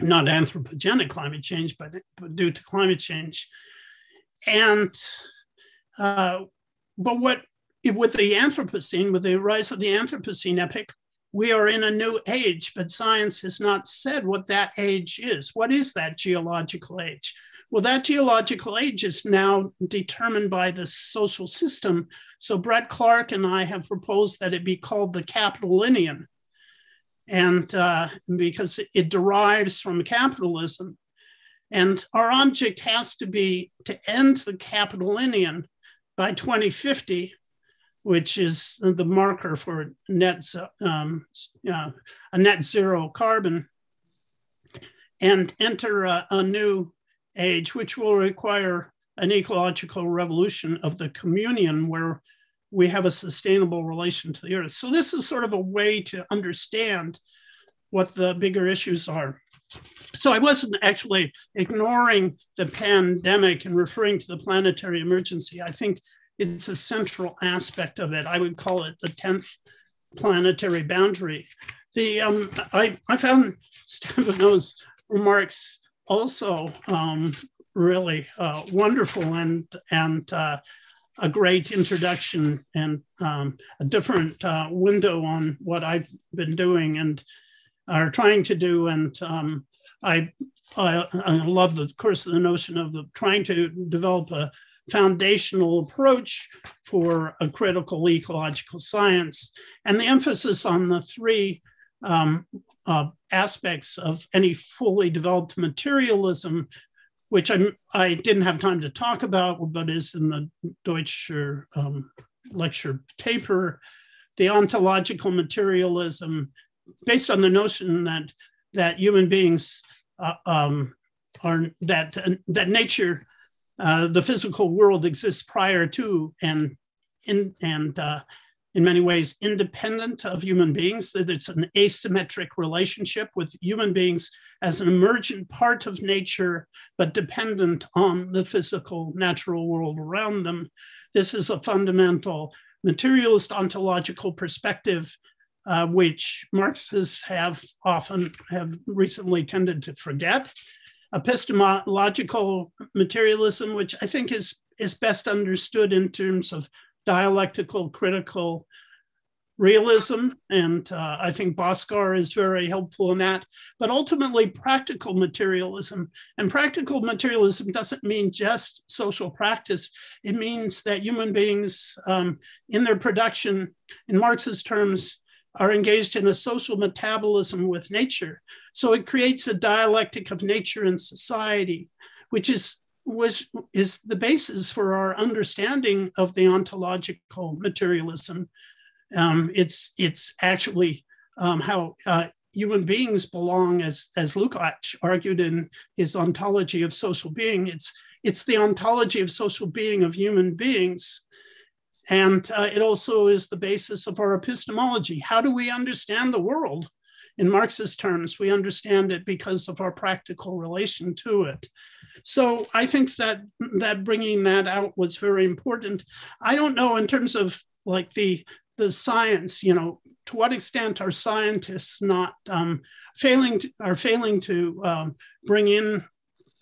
not anthropogenic climate change, but, but, due to climate change. And uh, but what with the Anthropocene, with the rise of the Anthropocene epoch, we are in a new age, but science has not said what that age is. What is that geological age? Well, that geological age is now determined by the social system. So Brett Clark and I have proposed that it be called the Capitalinian and uh, because it derives from capitalism. And our object has to be to end the Capitalinian by 2050, which is the marker for net um, uh, a net zero carbon, and enter a, a new age, which will require an ecological revolution of the Communian, where we have a sustainable relation to the earth. So this is sort of a way to understand what the bigger issues are. So I wasn't actually ignoring the pandemic and referring to the planetary emergency. I think it's a central aspect of it. I would call it the 10th planetary boundary. the um, I, I found Stefano's remarks also um, really uh, wonderful and and uh, a great introduction and um, a different uh, window on what I've been doing and are trying to do. And um, I, I, I love the course of the notion of the trying to develop a foundational approach for a critical ecological science. And the emphasis on the three um, uh, aspects of any fully developed materialism which I'm, I didn't have time to talk about, but is in the Deutscher um, lecture paper, the ontological materialism, based on the notion that that human beings uh, um, are that uh, that nature, uh, the physical world exists prior to and in and uh, in many ways independent of human beings, that it's an asymmetric relationship with human beings as an emergent part of nature, but dependent on the physical natural world around them. This is a fundamental materialist ontological perspective, uh, which Marxists have often have recently tended to forget. Epistemological materialism, which I think is, is best understood in terms of dialectical critical realism. And uh, I think Bhaskar is very helpful in that. But ultimately, practical materialism. And practical materialism doesn't mean just social practice, it means that human beings, um, in their production, in Marxist terms, are engaged in a social metabolism with nature. So it creates a dialectic of nature and society, which is was is the basis for our understanding of the ontological materialism. Um, it's it's actually um, how uh, human beings belong, as as Lukács argued in his ontology of social being. It's it's the ontology of social being of human beings, and uh, it also is the basis of our epistemology. How do we understand the world? In Marxist terms, we understand it because of our practical relation to it. So I think that that bringing that out was very important. I don't know in terms of like the the science, you know, to what extent are scientists not um, failing to, are failing to um, bring in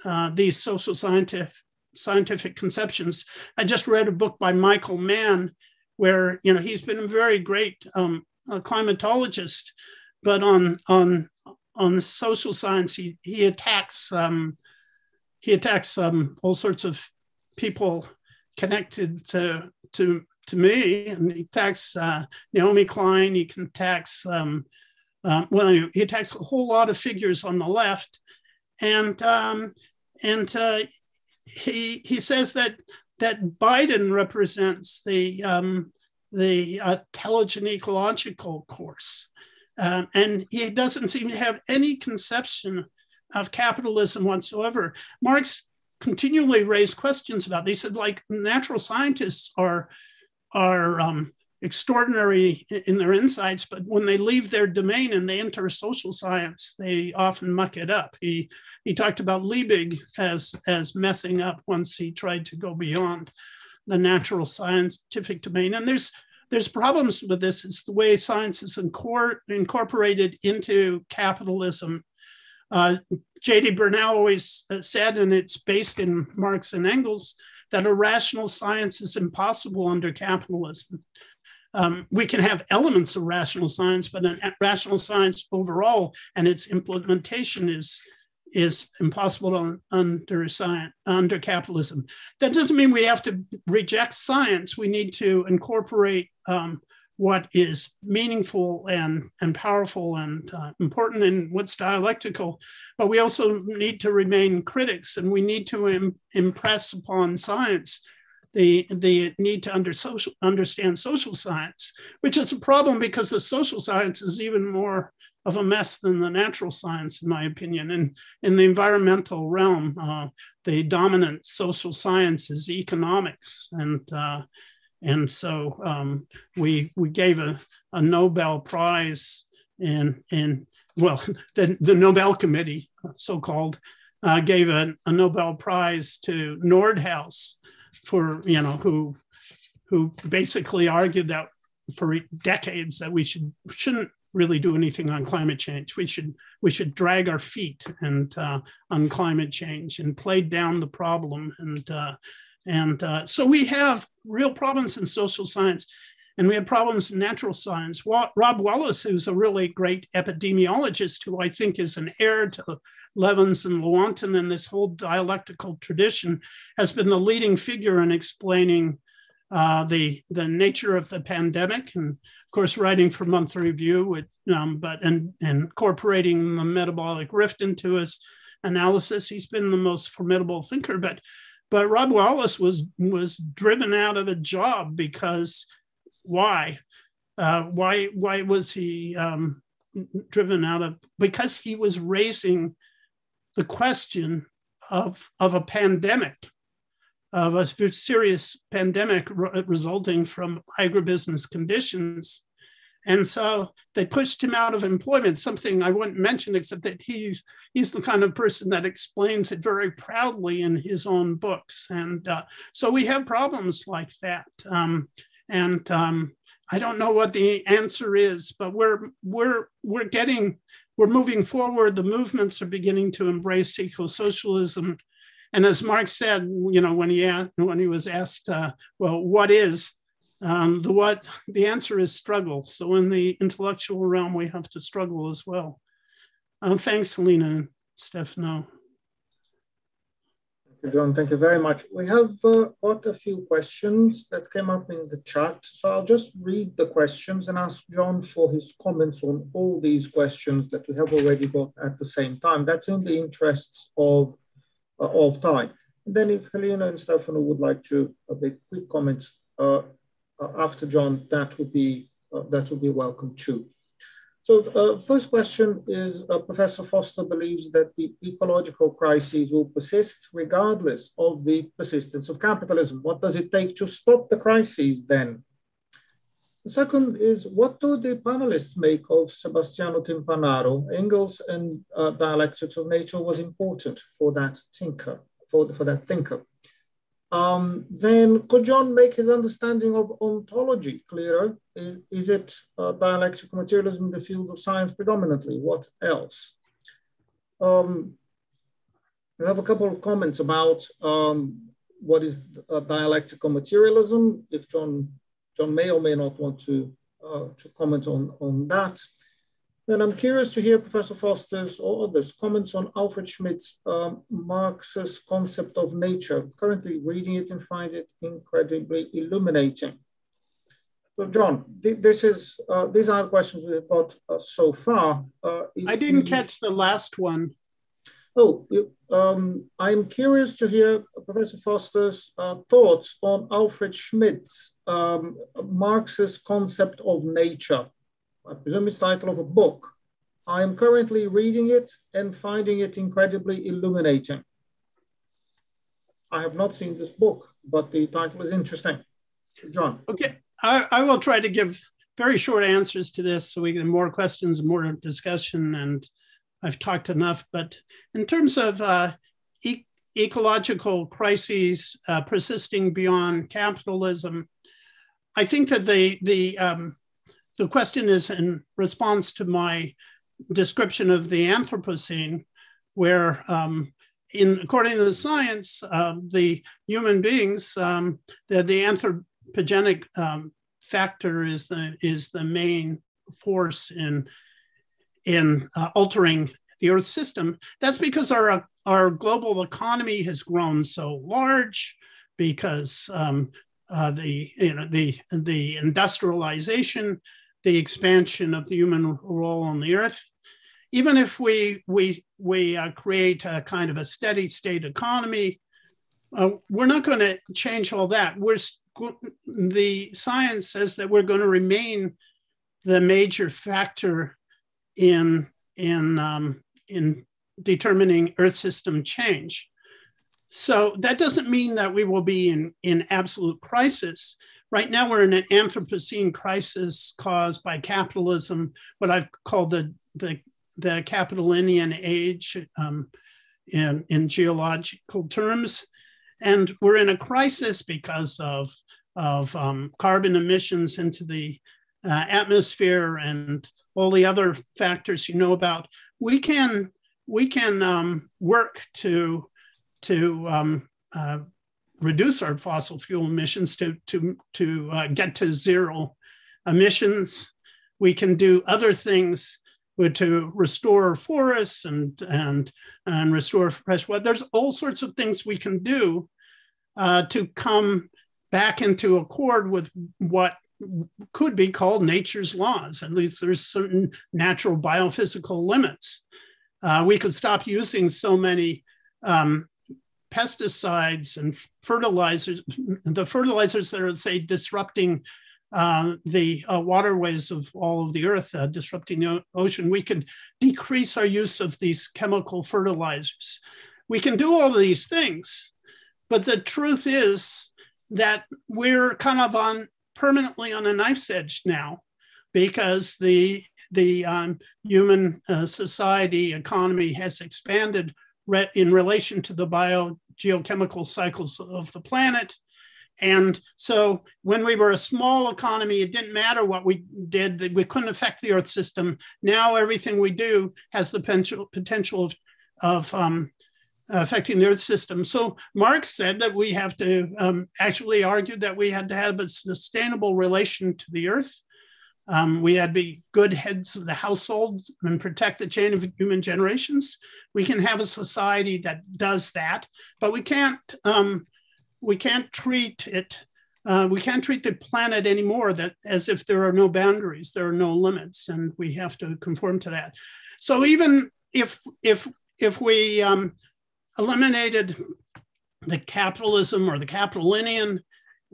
uh, these social scientific scientific conceptions? I just read a book by Michael Mann, where you know he's been a very great um, a climatologist, but on on on social science he he attacks um, he attacks um, all sorts of people connected to to to me, and he attacks uh, Naomi Klein. He attacks um, uh, well, he attacks a whole lot of figures on the left, and um, and uh, he he says that that Biden represents the um, the intelligent ecological course, um, and he doesn't seem to have any conception of capitalism whatsoever. Marx continually raised questions about. They said like natural scientists are are um, extraordinary in their insights, but when they leave their domain and they enter social science, they often muck it up. He he talked about Liebig as as messing up once he tried to go beyond the natural scientific domain. And there's there's problems with this. It's the way science is incor- incorporated into capitalism uh, J.D. Bernal always uh, said, and it's based in Marx and Engels, that a rational science is impossible under capitalism. Um, we can have elements of rational science, but a rational science overall and its implementation is is impossible on, under science under capitalism. That doesn't mean we have to reject science. We need to incorporate um, what is meaningful and, and powerful and uh, important and what's dialectical. But we also need to remain critics and we need to Im- impress upon science the, the need to under social, understand social science, which is a problem because the social science is even more of a mess than the natural science, in my opinion. And in the environmental realm, uh, the dominant social science is economics. And uh, and so um, we we gave a, a Nobel Prize in in well <laughs> the, the Nobel Committee so called uh, gave a, a, Nobel Prize to Nordhaus for you know who who basically argued that for decades that we should shouldn't really do anything on climate change. We should we should drag our feet and uh, on climate change and play down the problem. And uh, and uh, so we have real problems in social science, and we have problems in natural science. What Rob Wallace, who's a really great epidemiologist, who I think is an heir to Levins and Lewontin and this whole dialectical tradition, has been the leading figure in explaining uh, the the nature of the pandemic, and of course, writing for Monthly Review, with, um, but and, and incorporating the metabolic rift into his analysis. He's been the most formidable thinker, but but Rob Wallace was was driven out of a job because why? Uh, why why was he um, driven out of? Because he was raising the question of of a pandemic of a serious pandemic re- resulting from agribusiness conditions. And so they pushed him out of employment, something I wouldn't mention, except that he's, he's the kind of person that explains it very proudly in his own books. And uh, so we have problems like that. Um, and um, I don't know what the answer is, but we're, we're, we're getting, we're moving forward. The movements are beginning to embrace eco-socialism and as Marx said, you know, when he asked, when he was asked, uh, well, what is um, the what? The answer is struggle. So in the intellectual realm, we have to struggle as well. Uh, thanks, Helena and Stefano. John. Thank you very much. We have uh, got a few questions that came up in the chat. So I'll just read the questions and ask John for his comments on all these questions that we have already got at the same time. That's in the interests of uh, of time. And then if Helena and Stefano would like to uh, make quick comments uh, after John, that would be that would be welcome too. So uh, first question is, uh, Professor Foster believes that the ecological crises will persist regardless of the persistence of capitalism. What does it take to stop the crises then? The second is, what do the panelists make of Sebastiano Timpanaro? Engels and uh, dialectics of nature was important for that thinker, for, for that thinker. Um, then could John make his understanding of ontology clearer? Is, is it uh, dialectical materialism in the field of science predominantly? What else? Um, we have a couple of comments about um, what is uh, dialectical materialism. If John John may or may not want to, uh, to comment on, on that. Then I'm curious to hear Professor Foster's or others' comments on Alfred Schmidt's um, Marxist concept of nature. Currently reading it and find it incredibly illuminating. So, John, th this is uh, these are the questions we've got uh, so far. Uh, I didn't catch the last one. Oh, um, I'm curious to hear Professor Foster's uh, thoughts on Alfred Schmidt's um, Marxist concept of nature. I presume it's title of a book. I am currently reading it and finding it incredibly illuminating. I have not seen this book, but the title is interesting. John. Okay, I, I will try to give very short answers to this so we get more questions, more discussion, and I've talked enough, but in terms of uh, e ecological crises uh, persisting beyond capitalism, I think that the the um, the question is in response to my description of the Anthropocene, where um, in according to the science, uh, the human beings, um, the, the anthropogenic um, factor is the is the main force in in uh, altering the Earth system. That's because our our global economy has grown so large, because um, uh, the you know the the industrialization, the expansion of the human role on the Earth. Even if we we we uh, create a kind of a steady state economy, uh, we're not going to change all that. We're the science says that we're going to remain the major factor in in um, in determining Earth system change. So that doesn't mean that we will be in, in absolute crisis. Right now, we're in an Anthropocene crisis caused by capitalism, what I've called the, the, the Capitalinian age um, in, in geological terms. And we're in a crisis because of, of um, carbon emissions into the uh, atmosphere and all the other factors you know about, we can we can um, work to to um, uh, reduce our fossil fuel emissions to to to uh, get to zero emissions. We can do other things to restore forests and and and restore fresh water. There's all sorts of things we can do uh, to come back into accord with what could be called nature's laws. At least there's certain natural biophysical limits. Uh, we could stop using so many um, pesticides and fertilizers, the fertilizers that are, say, disrupting uh, the uh, waterways of all of the earth, uh, disrupting the ocean, we can decrease our use of these chemical fertilizers. We can do all these things, but the truth is that we're kind of on permanently on a knife's edge now because the the um, human uh, society economy has expanded re- in relation to the biogeochemical cycles of the planet. And so when we were a small economy, it didn't matter what we did, we couldn't affect the Earth system. Now everything we do has the potential, potential of, of um, affecting the Earth system. So Marx said that we have to um, actually argue that we had to have a sustainable relation to the Earth. Um, we had to be good heads of the household and protect the chain of human generations. We can have a society that does that, but we can't um, we can't treat it. Uh, we can't treat the planet anymore that as if there are no boundaries, there are no limits, and we have to conform to that. So even if if if we um, eliminated the capitalism or the capitalinian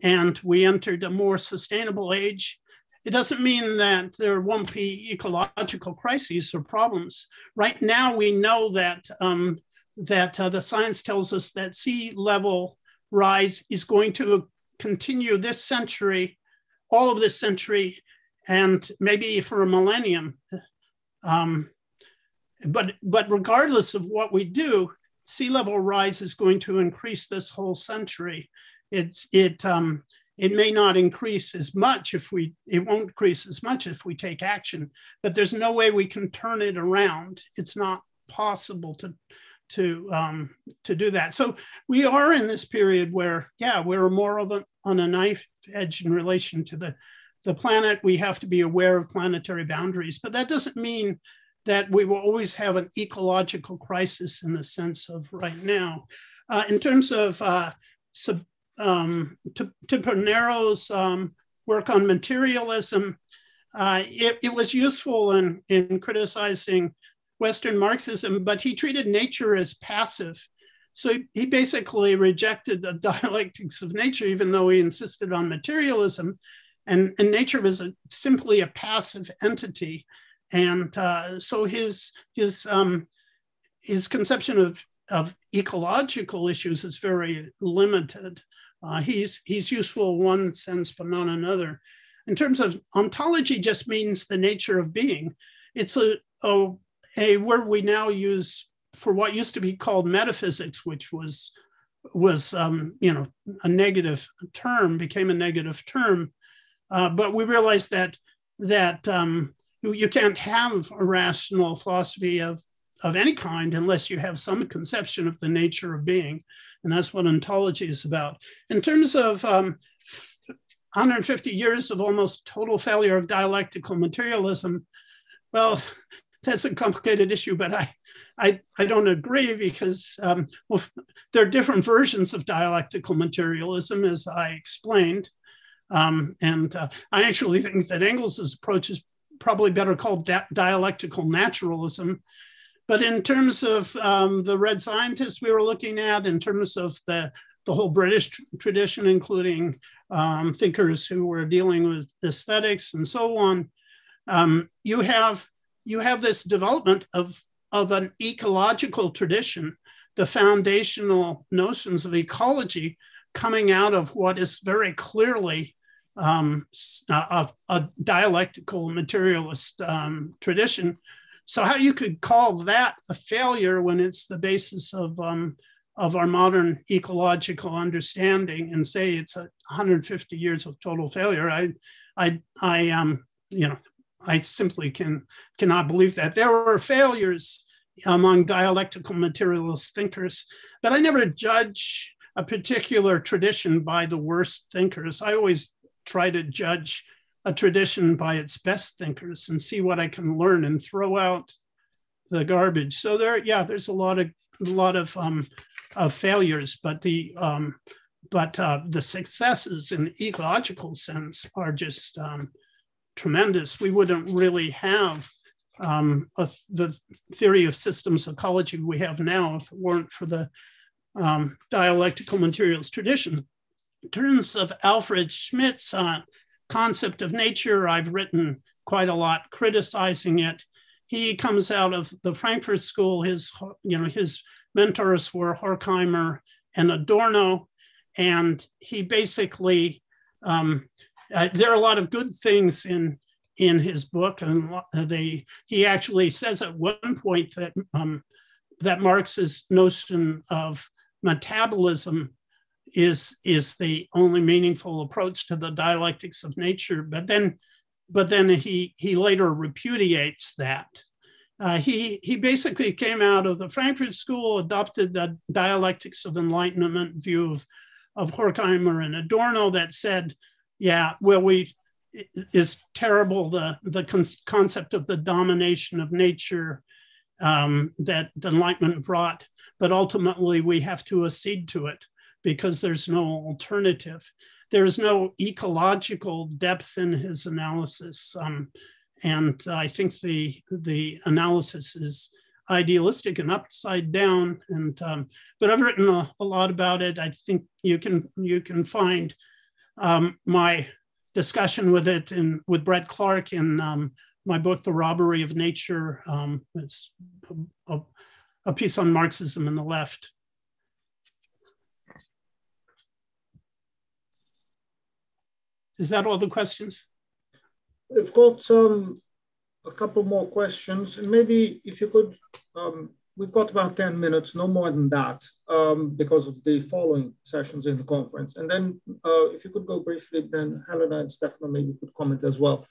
and we entered a more sustainable age, it doesn't mean that there won't be ecological crises or problems. Right now, we know that um, that uh, the science tells us that sea level rise is going to continue this century, all of this century, and maybe for a millennium. Um, but but regardless of what we do, sea level rise is going to increase this whole century. It's it um, it may not increase as much if we, it won't increase as much if we take action, but there's no way we can turn it around. It's not possible to, to, um, to do that. So we are in this period where, yeah, we're more of a, on a knife edge in relation to the, the planet. We have to be aware of planetary boundaries, but that doesn't mean that we will always have an ecological crisis in the sense of right now. Uh, in terms of uh, sub, um, Timpanaro's um, work on materialism, uh, it, it, was useful in, in criticizing Western Marxism, but he treated nature as passive. So he, he basically rejected the <laughs> dialectics of nature, even though he insisted on materialism. And, and nature was a, simply a passive entity. And uh, so his, his, um, his conception of, of ecological issues is very limited. Uh, he's, he's useful in one sense, but not another. In terms of ontology, just means the nature of being. It's a, a, a word we now use for what used to be called metaphysics, which was was um, you know a negative term, became a negative term. Uh, but we realized that that um, you, you can't have a rational philosophy of of any kind unless you have some conception of the nature of being. And that's what ontology is about. In terms of um, 150 years of almost total failure of dialectical materialism, well, <laughs> that's a complicated issue, but I, I, I don't agree because um, well, there are different versions of dialectical materialism, as I explained. Um, and uh, I actually think that Engels' approach is probably better called di dialectical naturalism but in terms of um, the red scientists we were looking at, in terms of the, the whole British tr tradition, including um, thinkers who were dealing with aesthetics and so on, um, you have you have this development of, of an ecological tradition, the foundational notions of ecology coming out of what is very clearly um, a, a, dialectical materialist um, tradition so how you could call that a failure when it's the basis of um, of our modern ecological understanding and say it's a 150 years of total failure, I I I um you know, I simply can cannot believe that. There were failures among dialectical materialist thinkers, but I never judge a particular tradition by the worst thinkers. I always try to judge a tradition by its best thinkers and see what I can learn and throw out the garbage. So there, yeah, there's a lot of a lot of um, of failures, but the um, but uh, the successes in the ecological sense are just um, tremendous. We wouldn't really have um, a, the theory of systems ecology we have now if it weren't for the um, dialectical materials tradition. In terms of Alfred Schmidt's uh, concept of nature, I've written quite a lot criticizing it. He comes out of the Frankfurt School. His, you know, his mentors were Horkheimer and Adorno, and he basically um, uh, there are a lot of good things in in his book, and they he actually says at one point that um, that Marx's notion of metabolism is is the only meaningful approach to the dialectics of nature. But then, but then he he later repudiates that. Uh, he he basically came out of the Frankfurt School, adopted the dialectics of enlightenment view of of Horkheimer and Adorno that said, yeah, well we is terrible the the con- concept of the domination of nature um, that the Enlightenment brought, but ultimately we have to accede to it because there's no alternative. There's no ecological depth in his analysis, um, and I think the the analysis is idealistic and upside down. And um, but I've written a, a, lot about it. I think you can you can find um, my discussion with it in with Brett Clark in um, my book, The Robbery of Nature. Um, it's a, a, piece on Marxism and the left. Is that all the questions? We've got um, a couple more questions. And maybe if you could um, we've got about 10 minutes, no more than that, um, because of the following sessions in the conference. And then uh, if you could go briefly, then Helena and Stefano maybe could comment as well.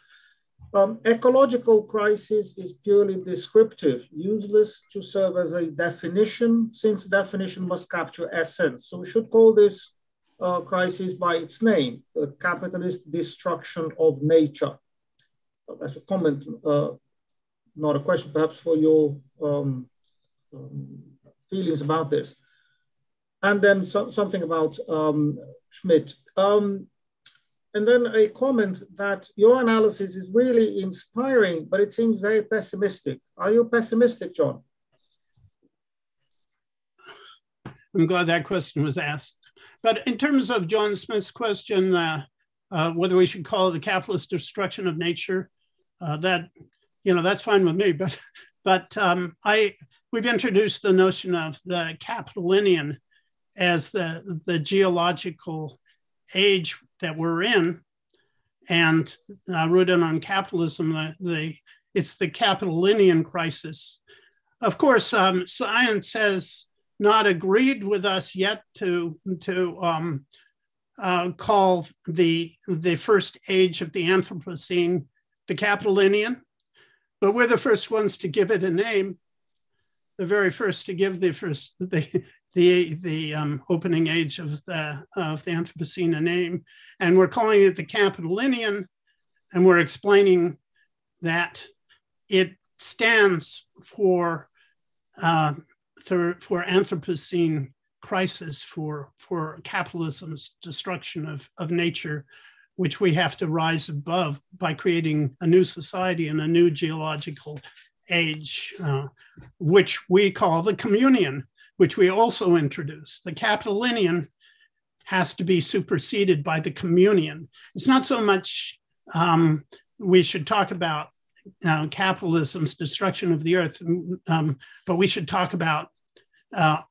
Um, ecological crisis is purely descriptive, useless to serve as a definition, since definition must capture essence. So we should call this uh, crisis by its name, the capitalist destruction of nature. That's a comment, uh, not a question, perhaps for your um, um, feelings about this. And then so, something about um, Schmidt. Um, and then a comment that your analysis is really inspiring, but it seems very pessimistic. Are you pessimistic, John? I'm glad that question was asked. But in terms of John Smith's question, uh, uh, whether we should call it the capitalist destruction of nature, uh, that you know that's fine with me. <laughs> But but um, I we've introduced the notion of the Capitalinian as the, the geological age that we're in. And uh, rooted on capitalism, the, the, it's the Capitalinian crisis. Of course, um, science has not agreed with us yet to, to um, uh, call the, the first age of the Anthropocene the Capitalinian, but we're the first ones to give it a name. The very first to give the first the the the um, opening age of the of the Anthropocene a name, and we're calling it the Capitalinian, and we're explaining that it stands for uh, for, for Anthropocene crisis for for capitalism's destruction of, of nature, which we have to rise above by creating a new society and a new geological age, uh, which we call the Communian, which we also introduce. The Capitalinian has to be superseded by the Communian. It's not so much um, we should talk about uh, capitalism's destruction of the earth, um, but we should talk about uh,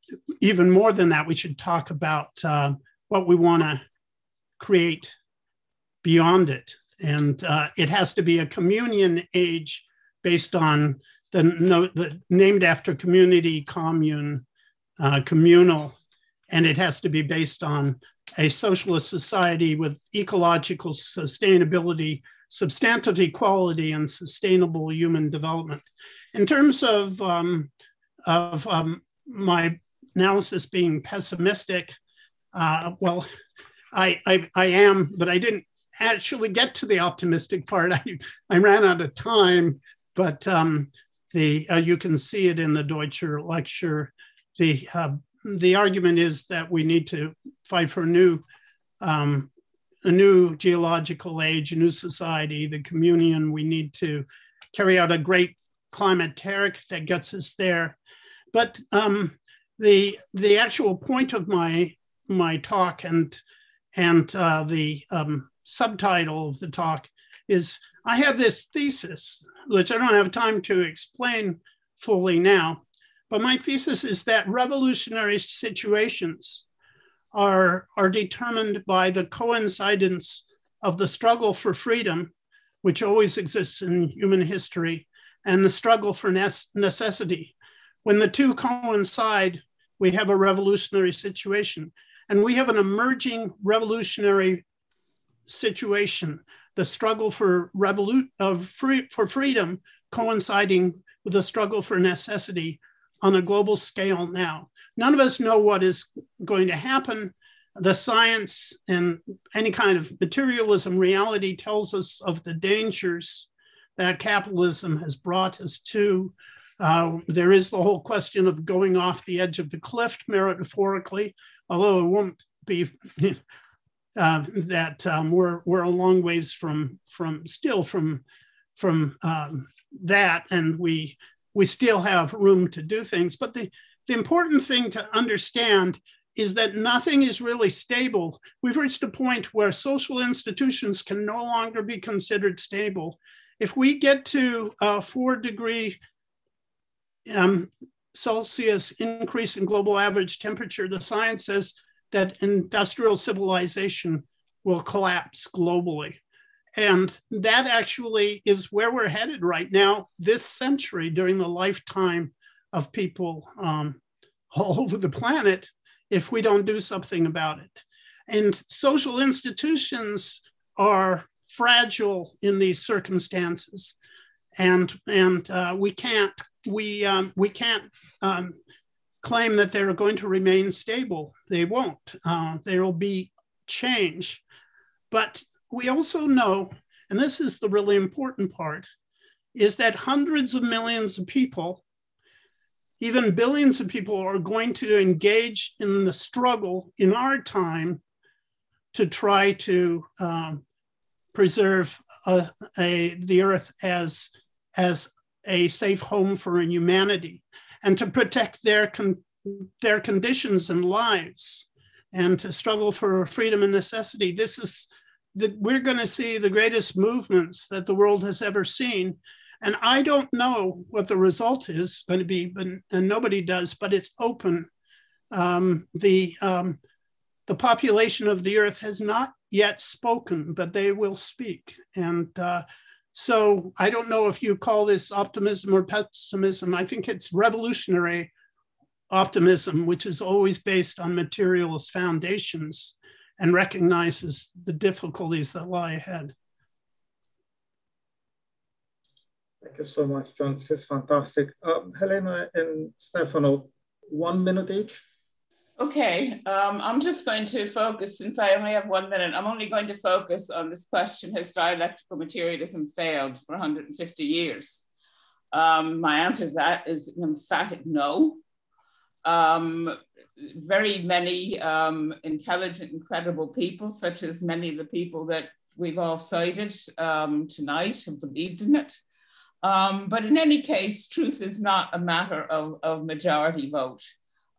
even more than that. We should talk about uh, what we want to create beyond it. And uh, it has to be a Communian age based on the, no, the named after community, commune, uh, communal, and it has to be based on a socialist society with ecological sustainability substantive equality and sustainable human development. In terms of, um, of um, my analysis being pessimistic, uh, well, I, I, I am, but I didn't actually get to the optimistic part. <laughs> I, I ran out of time, but um, the uh, you can see it in the Deutscher lecture. The uh, the argument is that we need to fight for a new um, a new geological age, a new society, the Communian. We need to carry out a great climacteric that gets us there. But um, the the actual point of my my talk and and uh, the um, subtitle of the talk is I have this thesis, which I don't have time to explain fully now, but my thesis is that revolutionary situations are, are determined by the coincidence of the struggle for freedom, which always exists in human history, and the struggle for necessity. When the two coincide, we have a revolutionary situation. And we have an emerging revolutionary situation, the struggle for revolu- of free, for freedom coinciding with the struggle for necessity on a global scale now. None of us know what is going to happen. The science and any kind of materialism reality tells us of the dangers that capitalism has brought us to. Uh, there is the whole question of going off the edge of the cliff, metaphorically, although it won't be <laughs> uh, that um, we're we're a long ways from from still from from um, that, and we we still have room to do things. But the the important thing to understand is that nothing is really stable. We've reached a point where social institutions can no longer be considered stable. If we get to a four degree um, Celsius increase in global average temperature, the science says that industrial civilization will collapse globally. And that actually is where we're headed right now, this century, during the lifetime of people um, <laughs> all over the planet, if we don't do something about it. And social institutions are fragile in these circumstances. And, and uh, we can't, we, um, we can't um, claim that they're going to remain stable. They won't. Uh, there will be change. But we also know, and this is the really important part, is that hundreds of millions of people, even billions of people, are going to engage in the struggle in our time to try to um, preserve a, a, the earth as, as a safe home for humanity and to protect their, con their conditions and lives and to struggle for freedom and necessity. This is that we're going to see the greatest movements that the world has ever seen. And I don't know what the result is going to be, but, and nobody does, but it's open. Um, the, um, the population of the earth has not yet spoken, but they will speak. And uh, so I don't know if you call this optimism or pessimism. I think it's revolutionary optimism, which is always based on materialist foundations and recognizes the difficulties that lie ahead. Thank you so much, John. This is fantastic. Um, Helena and Stefano, one minute each. Okay, um, I'm just going to focus, since I only have one minute, I'm only going to focus on this question, has dialectical materialism failed for 150 years? Um, my answer to that is an emphatic no. Um, very many um, intelligent and credible people, such as many of the people that we've all cited um, tonight, have believed in it. Um, but in any case, truth is not a matter of, of majority vote.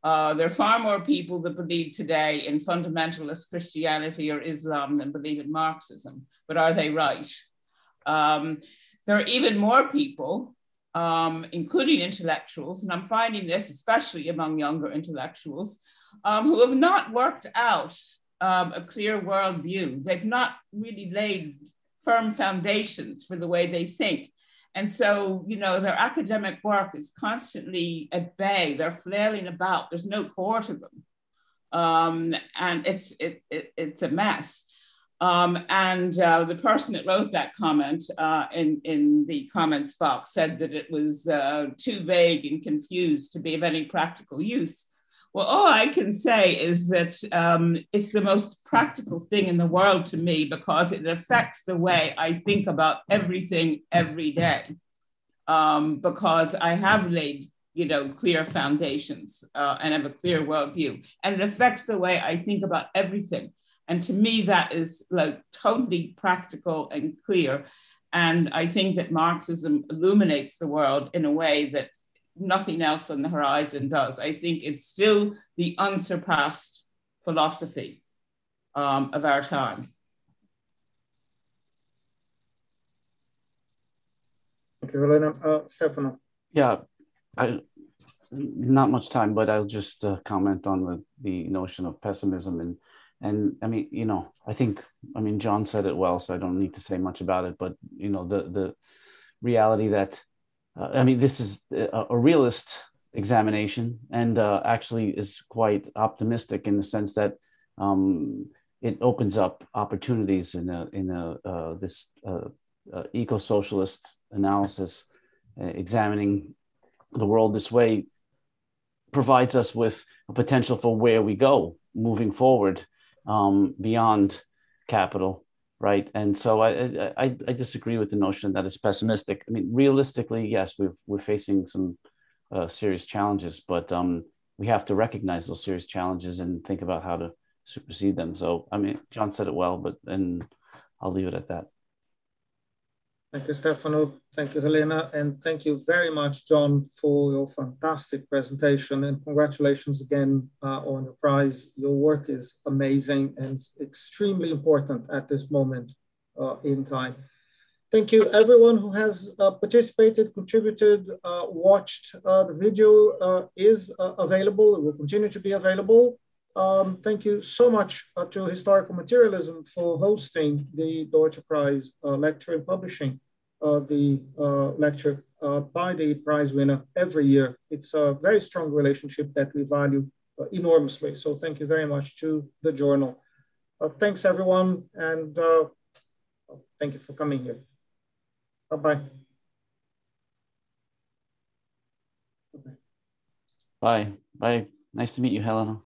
Uh, there are far more people that believe today in fundamentalist Christianity or Islam than believe in Marxism. But are they right? Um, there are even more people, um, including intellectuals, and I'm finding this especially among younger intellectuals, um, who have not worked out um, a clear worldview. They've not really laid firm foundations for the way they think. And so, you know, their academic work is constantly at bay. They're flailing about. There's no core to them. Um, and it's, it, it, it's a mess. Um, and uh, the person that wrote that comment uh, in, in the comments box said that it was uh, too vague and confused to be of any practical use. Well, all I can say is that um, it's the most practical thing in the world to me because it affects the way I think about everything every day. Um, because I have laid, you know, clear foundations uh, and have a clear worldview, and it affects the way I think about everything. And to me, that is like totally practical and clear. And I think that Marxism illuminates the world in a way that nothing else on the horizon does. I think it's still the unsurpassed philosophy um, of our time. Thank you, Helena. Uh, Stefano. Yeah, I, not much time, but I'll just uh, comment on the, the notion of pessimism and and I mean, you know, I think I mean John said it well, so I don't need to say much about it. But you know, the the reality that uh, I mean, this is a, a realist examination, and uh, actually is quite optimistic in the sense that um, it opens up opportunities in a in a uh, this uh, uh, eco-socialist analysis, uh, examining the world this way provides us with a potential for where we go moving forward um, beyond capital right? And so I, I, I disagree with the notion that it's pessimistic. I mean, realistically, yes, we've, we're facing some uh, serious challenges, but um, we have to recognize those serious challenges and think about how to supersede them. So, I mean, John said it well, but and I'll leave it at that. Thank you, Stefano. Thank you, Helena. And thank you very much, John, for your fantastic presentation. And congratulations again uh, on the prize. Your work is amazing and extremely important at this moment uh, in time. Thank you, everyone who has uh, participated, contributed, uh, watched. Uh, the video uh, is available. It will continue to be available. Um, thank you so much uh, to Historical Materialism for hosting the Deutscher Prize uh, lecture and publishing uh, the uh, lecture uh, by the prize winner every year. It's a very strong relationship that we value enormously. So thank you very much to the journal. thanks everyone and thank you for coming here. Bye-bye. Bye. Bye. Nice to meet you, Helena.